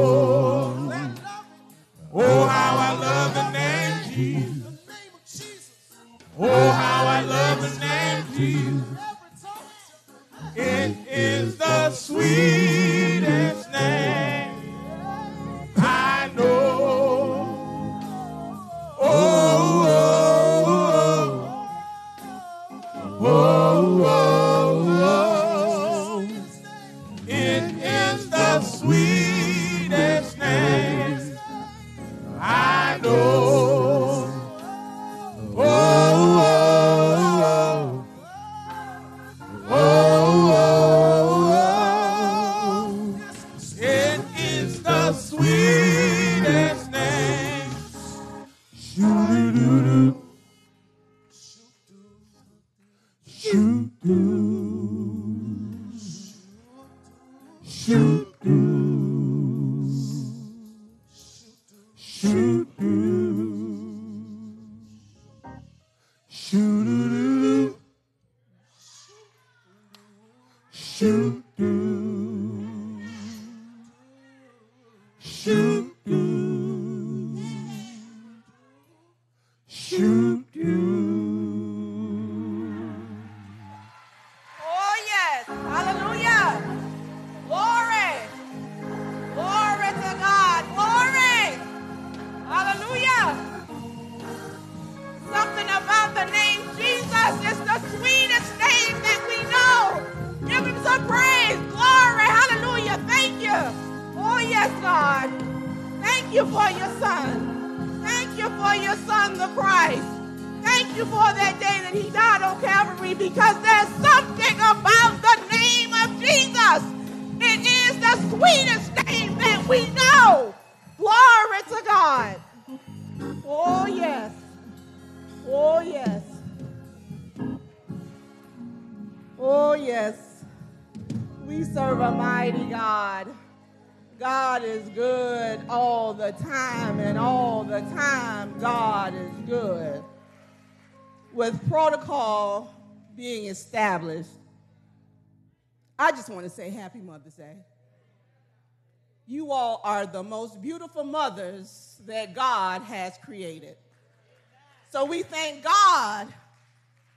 S12: Say
S13: Happy Mother's Day. You all are the most beautiful mothers that God has created. So we thank God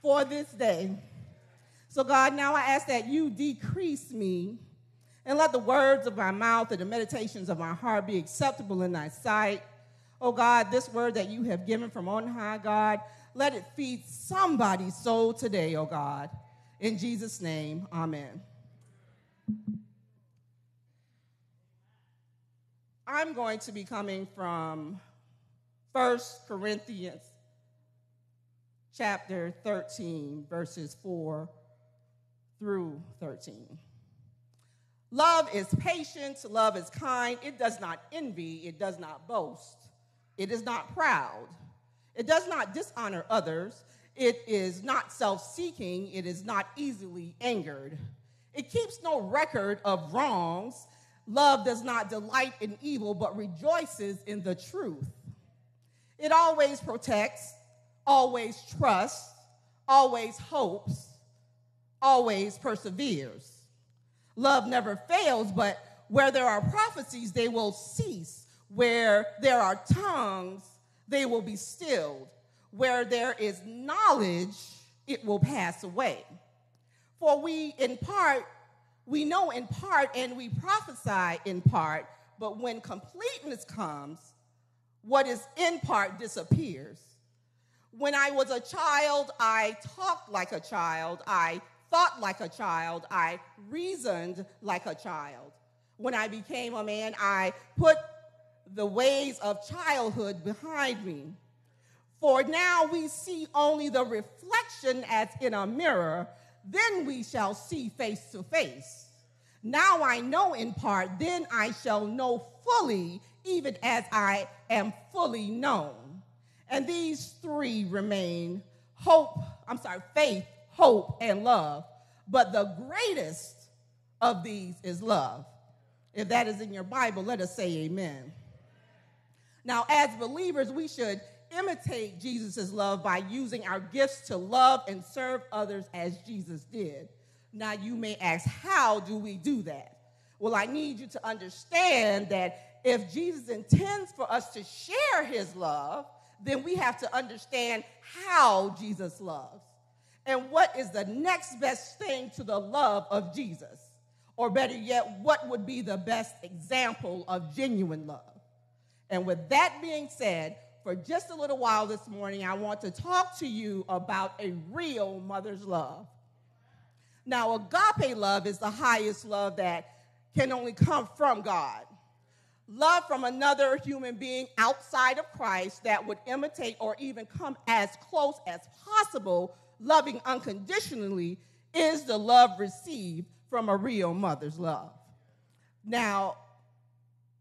S13: for this day. So, God, now I ask that you decrease me and let the words of my mouth and the meditations of my heart be acceptable in thy sight. Oh God, this word that you have given from on high, God, let it feed somebody's soul today, oh God. In Jesus' name, amen. I'm going to be coming from 1 Corinthians chapter 13, verses 4 through 13. Love is patient, love is kind, it does not envy, it does not boast, it is not proud, it does not dishonor others, it is not self seeking, it is not easily angered, it keeps no record of wrongs. Love does not delight in evil, but rejoices in the truth. It always protects, always trusts, always hopes, always perseveres. Love never fails, but where there are prophecies, they will cease. Where there are tongues, they will be stilled. Where there is knowledge, it will pass away. For we, in part, we know in part and we prophesy in part, but when completeness comes, what is in part disappears. When I was a child, I talked like a child, I thought like a child, I reasoned like a child. When I became a man, I put the ways of childhood behind me. For now we see only the reflection as in a mirror then we shall see face to face. Now I know in part, then I shall know fully, even as I am fully known. And these three remain hope, I'm sorry, faith, hope, and love. But the greatest of these is love. If that is in your Bible, let us say amen. Now, as believers, we should imitate Jesus' love by using our gifts to love and serve others as Jesus did. Now, you may ask, how do we do that? Well, I need you to understand that if Jesus intends for us to share his love, then we have to understand how Jesus loves. And what is the next best thing to the love of Jesus? Or better yet, what would be the best example of genuine love? And with that being said, for just a little while this morning, I want to talk to you about a real mother's love. Now, agape love is the highest love that can only come from God. Love from another human being outside of Christ that would imitate or even come as close as possible, loving unconditionally, is the love received from a real mother's love. Now,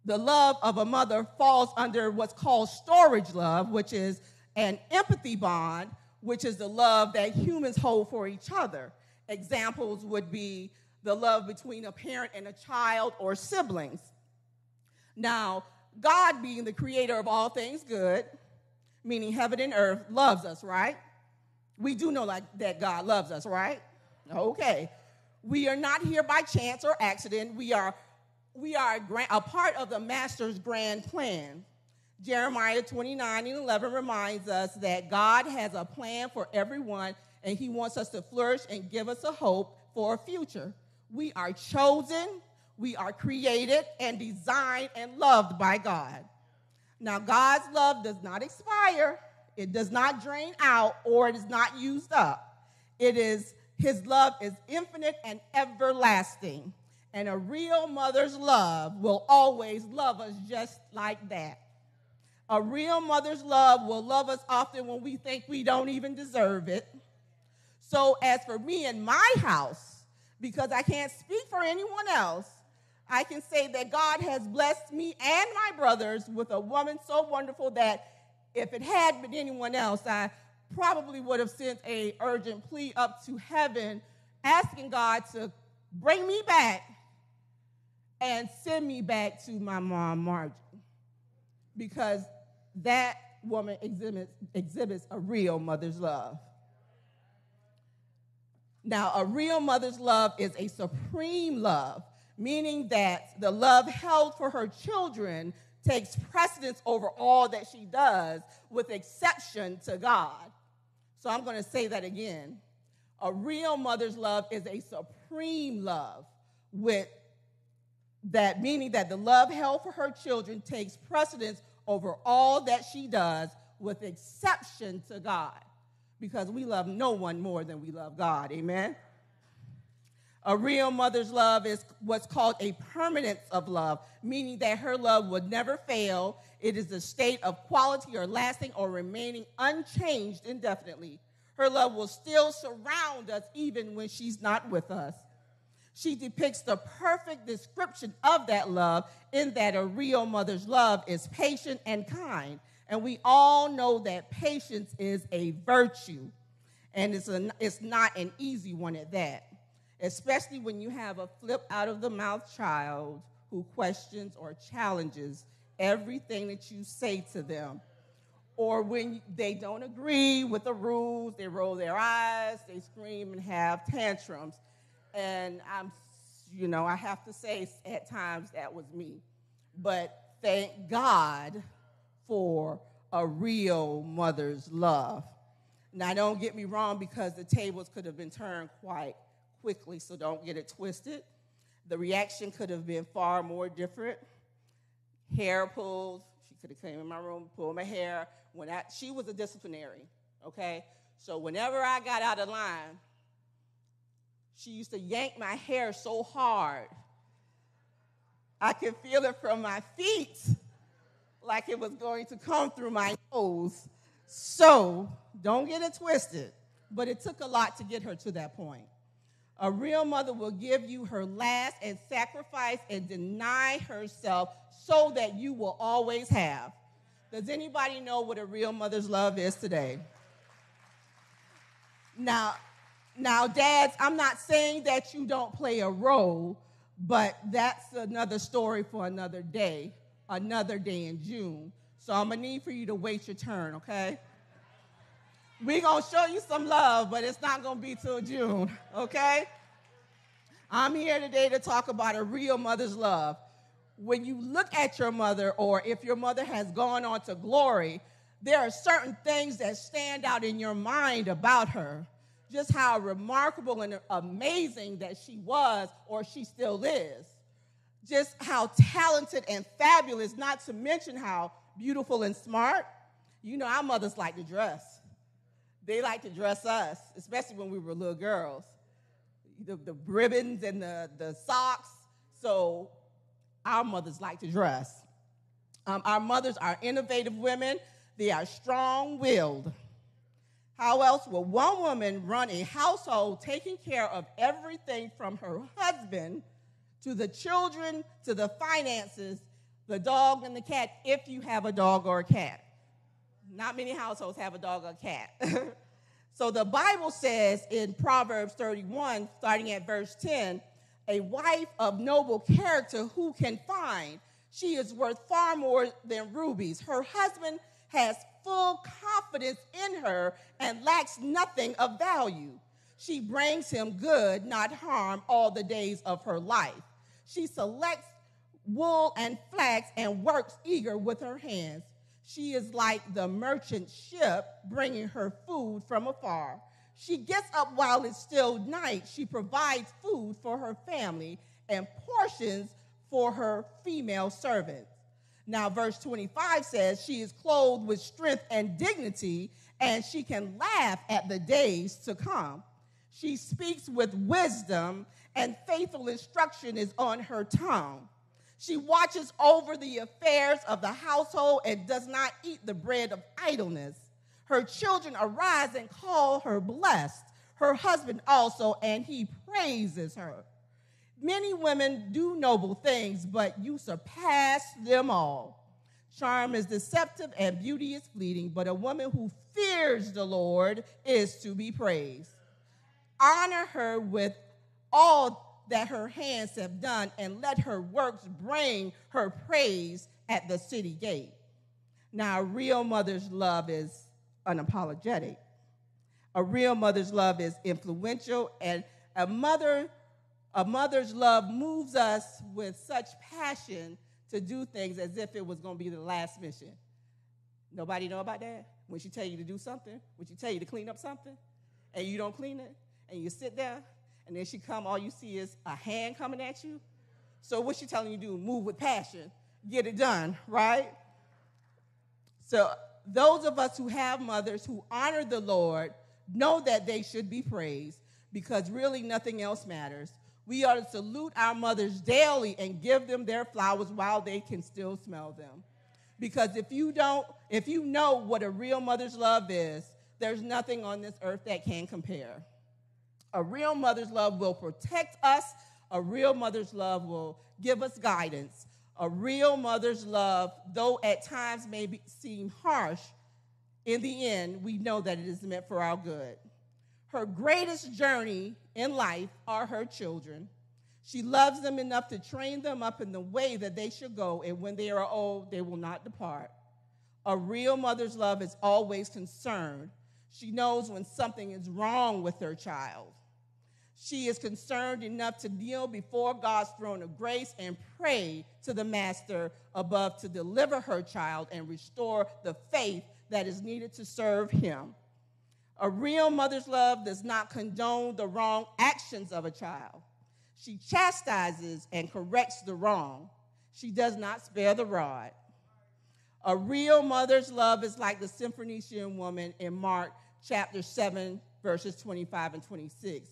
S13: the love of a mother falls under what's called storge love, which is an empathy bond, which is the love that humans hold for each other. Examples would be the love between a parent and a child or siblings. Now, God, being the creator of all things good, meaning heaven and earth, loves us, right? We do know like that God loves us, right? Okay. We are not here by chance or accident. We are we are a, a part of the master's grand plan. Jeremiah 29 and 11 reminds us that God has a plan for everyone and he wants us to flourish and give us a hope for a future. We are chosen, we are created and designed and loved by God. Now, God's love does not expire, it does not drain out, or it is not used up. It is his love is infinite and everlasting. And a real mother's love will always love us just like that. A real mother's love will love us often when we think we don't even deserve it. So, as for me and my house, because I can't speak for anyone else, I can say that God has blessed me and my brothers with a woman so wonderful that if it had been anyone else, I probably would have sent a urgent plea up to heaven asking God to bring me back and send me back to my mom Margie because that woman exhibits, exhibits a real mother's love. Now, a real mother's love is a supreme love, meaning that the love held for her children takes precedence over all that she does, with exception to God. So I'm going to say that again. A real mother's love is a supreme love, with that meaning that the love held for her children takes precedence over all that she does, with exception to God because we love no one more than we love God. Amen. A real mother's love is what's called a permanence of love, meaning that her love would never fail. It is a state of quality or lasting or remaining unchanged indefinitely. Her love will still surround us even when she's not with us. She depicts the perfect description of that love in that a real mother's love is patient and kind. And we all know that patience is a virtue, and it's, a, it's not an easy one at that, especially when you have a flip out of the mouth child who questions or challenges everything that you say to them. Or when they don't agree with the rules, they roll their eyes, they scream and have tantrums. And I'm, you know, I have to say at times that was me. But thank God for a real mother's love. Now, don't get me wrong, because the tables could have been turned quite quickly, so don't get it twisted. The reaction could have been far more different. Hair pulled, She could have came in my room, pulled my hair. When I, she was a disciplinary, okay? So whenever I got out of line, she used to yank my hair so hard I could feel it from my feet like it was going to come through my nose. So don't get it twisted. But it took a lot to get her to that point. A real mother will give you her last and sacrifice and deny herself so that you will always have. Does anybody know what a real mother's love is today? Now, now, dads, I'm not saying that you don't play a role, but that's another story for another day another day in June. So I'm gonna need for you to wait your turn, okay? We're gonna show you some love, but it's not gonna be till June, okay? I'm here today to talk about a real mother's love. When you look at your mother, or if your mother has gone on to glory, there are certain things that stand out in your mind about her. Just how remarkable and amazing that she was, or she still is just how talented and fabulous, not to mention how beautiful and smart. You know, our mothers like to dress. They like to dress us, especially when we were little girls. The, the ribbons and the, the socks. So our mothers like to dress. Um, our mothers are innovative women. They are strong willed. How else will one woman run a household taking care of everything from her husband to the children, to the finances, the dog and the cat, if you have a dog or a cat. Not many households have a dog or a cat. so the Bible says in Proverbs 31, starting at verse 10, a wife of noble character who can find? She is worth far more than rubies. Her husband has full confidence in her and lacks nothing of value. She brings him good, not harm, all the days of her life. She selects wool and flax and works eager with her hands. She is like the merchant ship bringing her food from afar. She gets up while it's still night. She provides food for her family and portions for her female servants. Now, verse 25 says, She is clothed with strength and dignity, and she can laugh at the days to come. She speaks with wisdom and faithful instruction is on her tongue. She watches over the affairs of the household and does not eat the bread of idleness. Her children arise and call her blessed, her husband also, and he praises her. Many women do noble things, but you surpass them all. Charm is deceptive and beauty is fleeting, but a woman who fears the Lord is to be praised. Honor her with all that her hands have done, and let her works bring her praise at the city gate. Now, a real mother's love is unapologetic. A real mother's love is influential, and a mother, a mother's love moves us with such passion to do things as if it was going to be the last mission. Nobody know about that? When she tell you to do something, when she tell you to clean up something, and you don't clean it, and you sit there, and then she come, all you see is a hand coming at you. So what she telling you to do? Move with passion, get it done, right? So those of us who have mothers who honor the Lord know that they should be praised because really nothing else matters. We are to salute our mothers daily and give them their flowers while they can still smell them. Because if you don't, if you know what a real mother's love is, there's nothing on this earth that can compare. A real mother's love will protect us. A real mother's love will give us guidance. A real mother's love, though at times may be, seem harsh, in the end, we know that it is meant for our good. Her greatest journey in life are her children. She loves them enough to train them up in the way that they should go, and when they are old, they will not depart. A real mother's love is always concerned. She knows when something is wrong with her child. She is concerned enough to kneel before God's throne of grace and pray to the Master above to deliver her child and restore the faith that is needed to serve him. A real mother's love does not condone the wrong actions of a child. She chastises and corrects the wrong. She does not spare the rod. A real mother's love is like the Syrophoenician woman in Mark chapter 7, verses 25 and 26,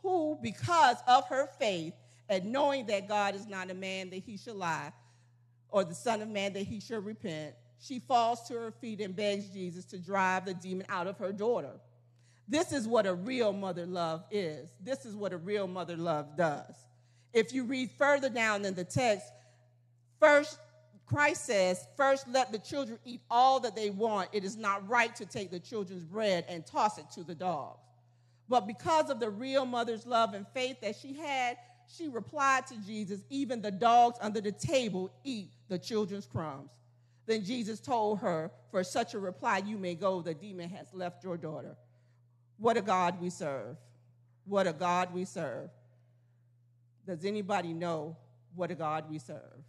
S13: who, because of her faith and knowing that God is not a man that he should lie, or the Son of Man that he should repent, she falls to her feet and begs Jesus to drive the demon out of her daughter. This is what a real mother love is. This is what a real mother love does. If you read further down in the text, first, Christ says, First, let the children eat all that they want. It is not right to take the children's bread and toss it to the dogs. But because of the real mother's love and faith that she had, she replied to Jesus, Even the dogs under the table eat the children's crumbs. Then Jesus told her, For such a reply you may go, the demon has left your daughter. What a God we serve. What a God we serve. Does anybody know what a God we serve?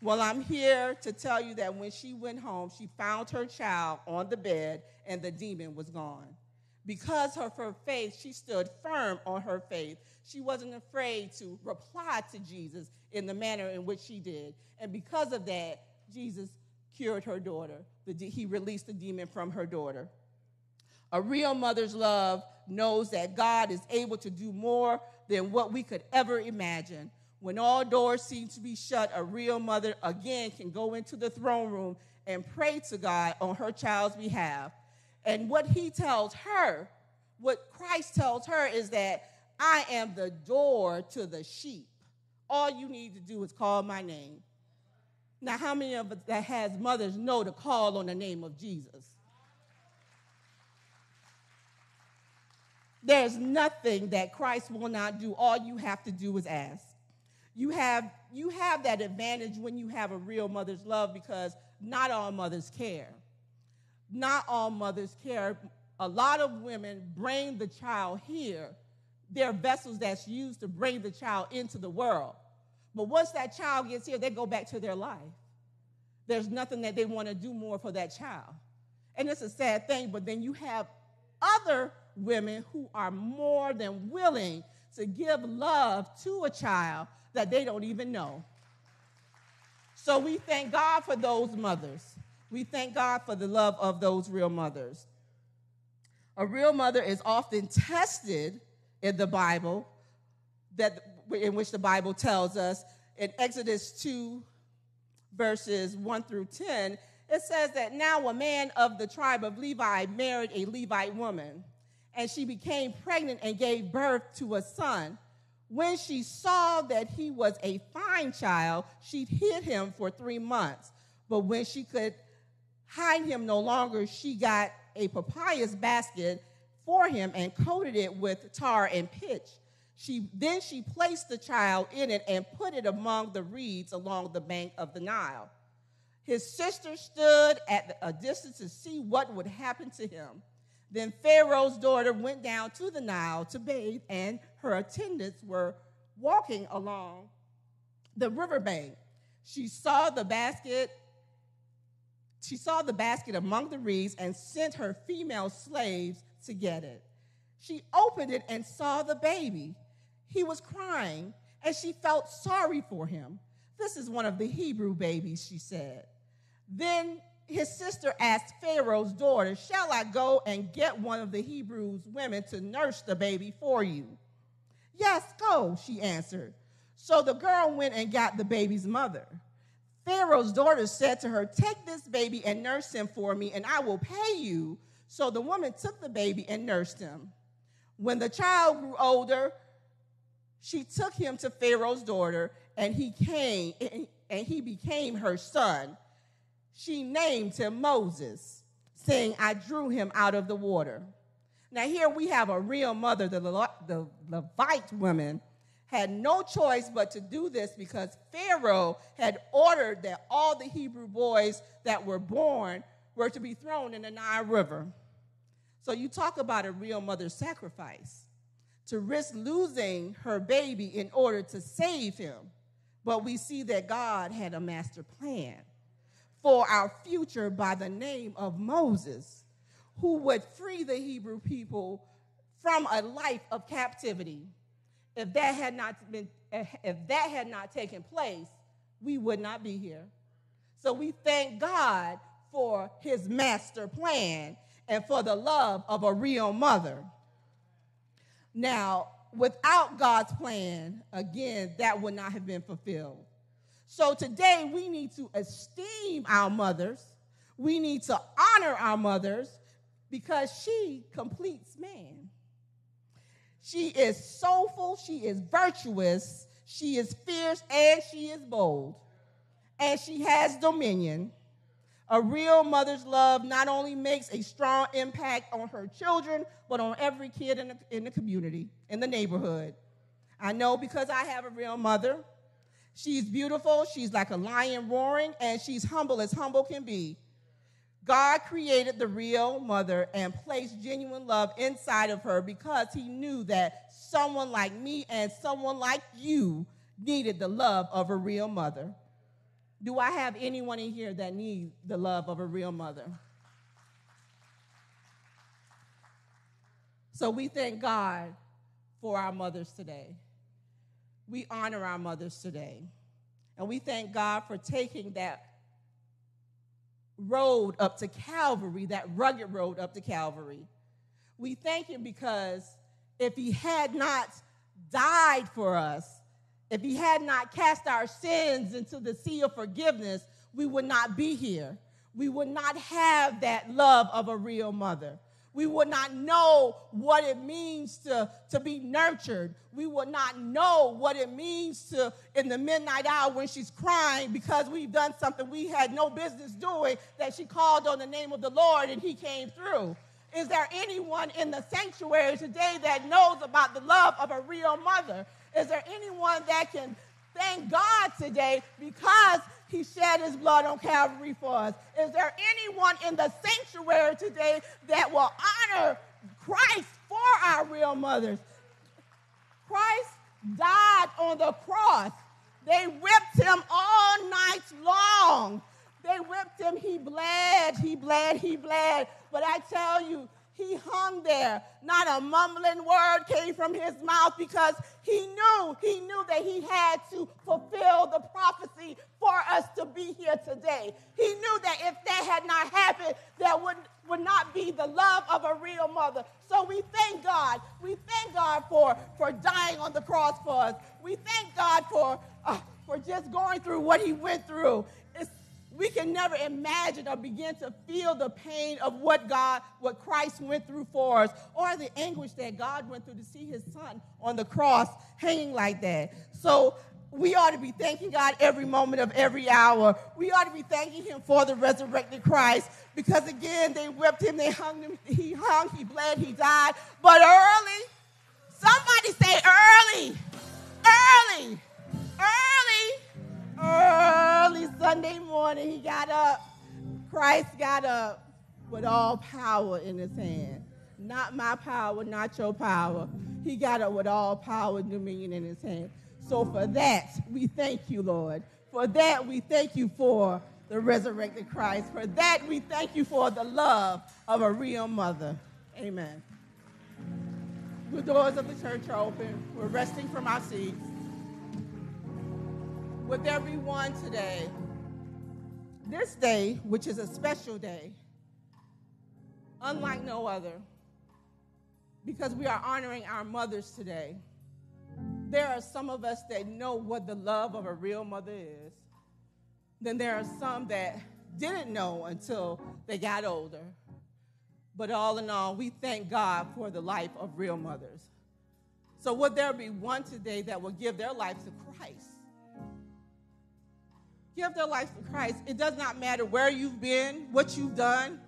S13: Well, I'm here to tell you that when she went home, she found her child on the bed and the demon was gone. Because of her faith, she stood firm on her faith. She wasn't afraid to reply to Jesus in the manner in which she did. And because of that, Jesus cured her daughter. He released the demon from her daughter. A real mother's love knows that God is able to do more than what we could ever imagine. When all doors seem to be shut, a real mother again can go into the throne room and pray to God on her child's behalf. And what he tells her, what Christ tells her, is that I am the door to the sheep. All you need to do is call my name. Now, how many of us that has mothers know to call on the name of Jesus? There's nothing that Christ will not do. All you have to do is ask. You have, you have that advantage when you have a real mother's love because not all mothers care. Not all mothers care. A lot of women bring the child here. They're vessels that's used to bring the child into the world. But once that child gets here, they go back to their life. There's nothing that they want to do more for that child. And it's a sad thing, but then you have other women who are more than willing to give love to a child that they don't even know. So we thank God for those mothers. We thank God for the love of those real mothers. A real mother is often tested in the Bible that in which the Bible tells us in Exodus 2, verses 1 through 10, it says that now a man of the tribe of Levi married a Levite woman, and she became pregnant and gave birth to a son. When she saw that he was a fine child, she hid him for three months. But when she could hide him no longer, she got a papyrus basket for him and coated it with tar and pitch. She, then she placed the child in it and put it among the reeds along the bank of the Nile. His sister stood at a distance to see what would happen to him. Then Pharaoh's daughter went down to the Nile to bathe, and her attendants were walking along the riverbank. She saw the basket. She saw the basket among the reeds and sent her female slaves to get it. She opened it and saw the baby. He was crying, and she felt sorry for him. This is one of the Hebrew babies, she said. Then his sister asked Pharaoh's daughter, Shall I go and get one of the Hebrews' women to nurse the baby for you? Yes, go, she answered. So the girl went and got the baby's mother. Pharaoh's daughter said to her, Take this baby and nurse him for me, and I will pay you. So the woman took the baby and nursed him. When the child grew older, she took him to Pharaoh's daughter, and he came and he became her son. She named him Moses, saying, I drew him out of the water. Now, here we have a real mother, the, the Levite woman had no choice but to do this because Pharaoh had ordered that all the Hebrew boys that were born were to be thrown in the Nile River. So you talk about a real mother's sacrifice to risk losing her baby in order to save him. But we see that God had a master plan for our future by the name of Moses, who would free the Hebrew people from a life of captivity if that had not been if that had not taken place, we would not be here. So we thank God for his master plan and for the love of a real mother. Now, without God's plan, again, that would not have been fulfilled. So today we need to esteem our mothers. We need to honor our mothers because she completes man. She is soulful, she is virtuous, she is fierce, and she is bold. And she has dominion. A real mother's love not only makes a strong impact on her children, but on every kid in the, in the community, in the neighborhood. I know because I have a real mother. She's beautiful, she's like a lion roaring, and she's humble as humble can be. God created the real mother and placed genuine love inside of her because he knew that someone like me and someone like you needed the love of a real mother. Do I have anyone in here that needs the love of a real mother? So we thank God for our mothers today. We honor our mothers today. And we thank God for taking that road up to Calvary, that rugged road up to Calvary. We thank Him because if He had not died for us, if He had not cast our sins into the sea of forgiveness, we would not be here. We would not have that love of a real mother. We would not know what it means to, to be nurtured. We would not know what it means to, in the midnight hour when she's crying because we've done something we had no business doing, that she called on the name of the Lord and he came through. Is there anyone in the sanctuary today that knows about the love of a real mother? Is there anyone that can thank God today because he shed his blood on Calvary for us. Is there anyone in the sanctuary today that will honor Christ for our real mothers? Christ died on the cross. They whipped him all night long. They whipped him. He bled, he bled, he bled. But I tell you, He hung there. Not a mumbling word came from his mouth because he knew, he knew that he had to fulfill the prophecy for us to be here today. He knew that if that had not happened, there would, would not be the love of a real mother. So we thank God. We thank God for, for dying on the cross for us. We thank God for, uh, for just going through what he went through we can never imagine or begin to feel the pain of what God, what Christ went through for us, or the anguish that God went through to see his son on the cross hanging like that. So we ought to be thanking God every moment of every hour. We ought to be thanking him for the resurrected Christ because again, they whipped him, they hung him, he hung, he bled, he died. But early, somebody say early, early, early early Sunday morning, he got up. Christ got up with all power in his hand. Not my power, not your power. He got up with all power and dominion in his hand. So for that, we thank you, Lord. For that, we thank you for the resurrected Christ. For that, we thank you for the love of a real mother. Amen. The doors of the church are open. We're resting from our seats with everyone today. This day, which is a special day, unlike no other, because we are honoring our mothers today. There are some of us that know what the love of a real mother is. Then there are some that didn't know until they got older. But all in all, we thank God for the life of real mothers. So, would there be one today that will give their life to Christ? Give their life to Christ, it does not matter where you've been, what you've done.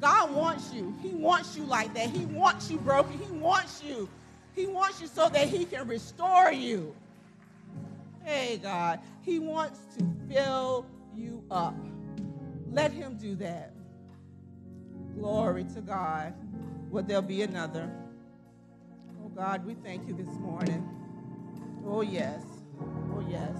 S13: God wants you. He wants you like that. He wants you broken. He wants you. He wants you so that He can restore you. Hey, God. He wants to fill you up. Let Him do that. Glory to God. Will there be another? Oh, God, we thank you this morning. Oh, yes. Oh, yes.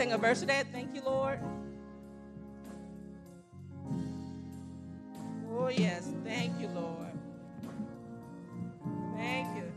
S13: Sing a verse of that? Thank you, Lord. Oh, yes. Thank you, Lord. Thank you.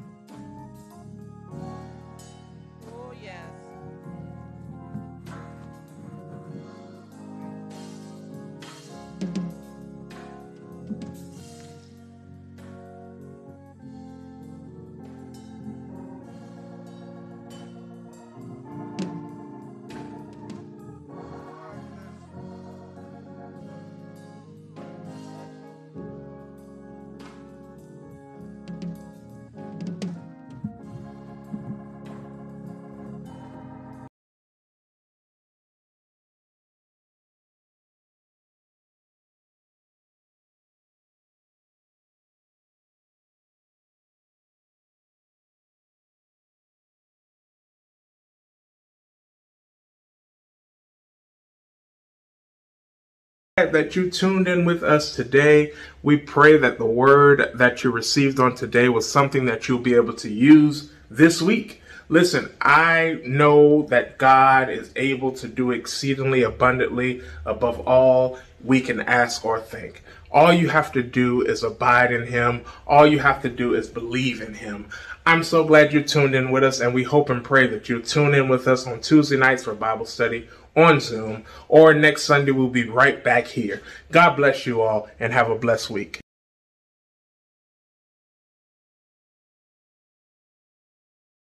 S14: That you tuned in with us today. We pray that the word that you received on today was something that you'll be able to use this week. Listen, I know that God is able to do exceedingly abundantly above all we can ask or think. All you have to do is abide in Him. All you have to do is believe in Him. I'm so glad you tuned in with us, and we hope and pray that you'll tune in with us on Tuesday nights for Bible study on Zoom, or next Sunday we'll be right back here. God bless you all and have a blessed week.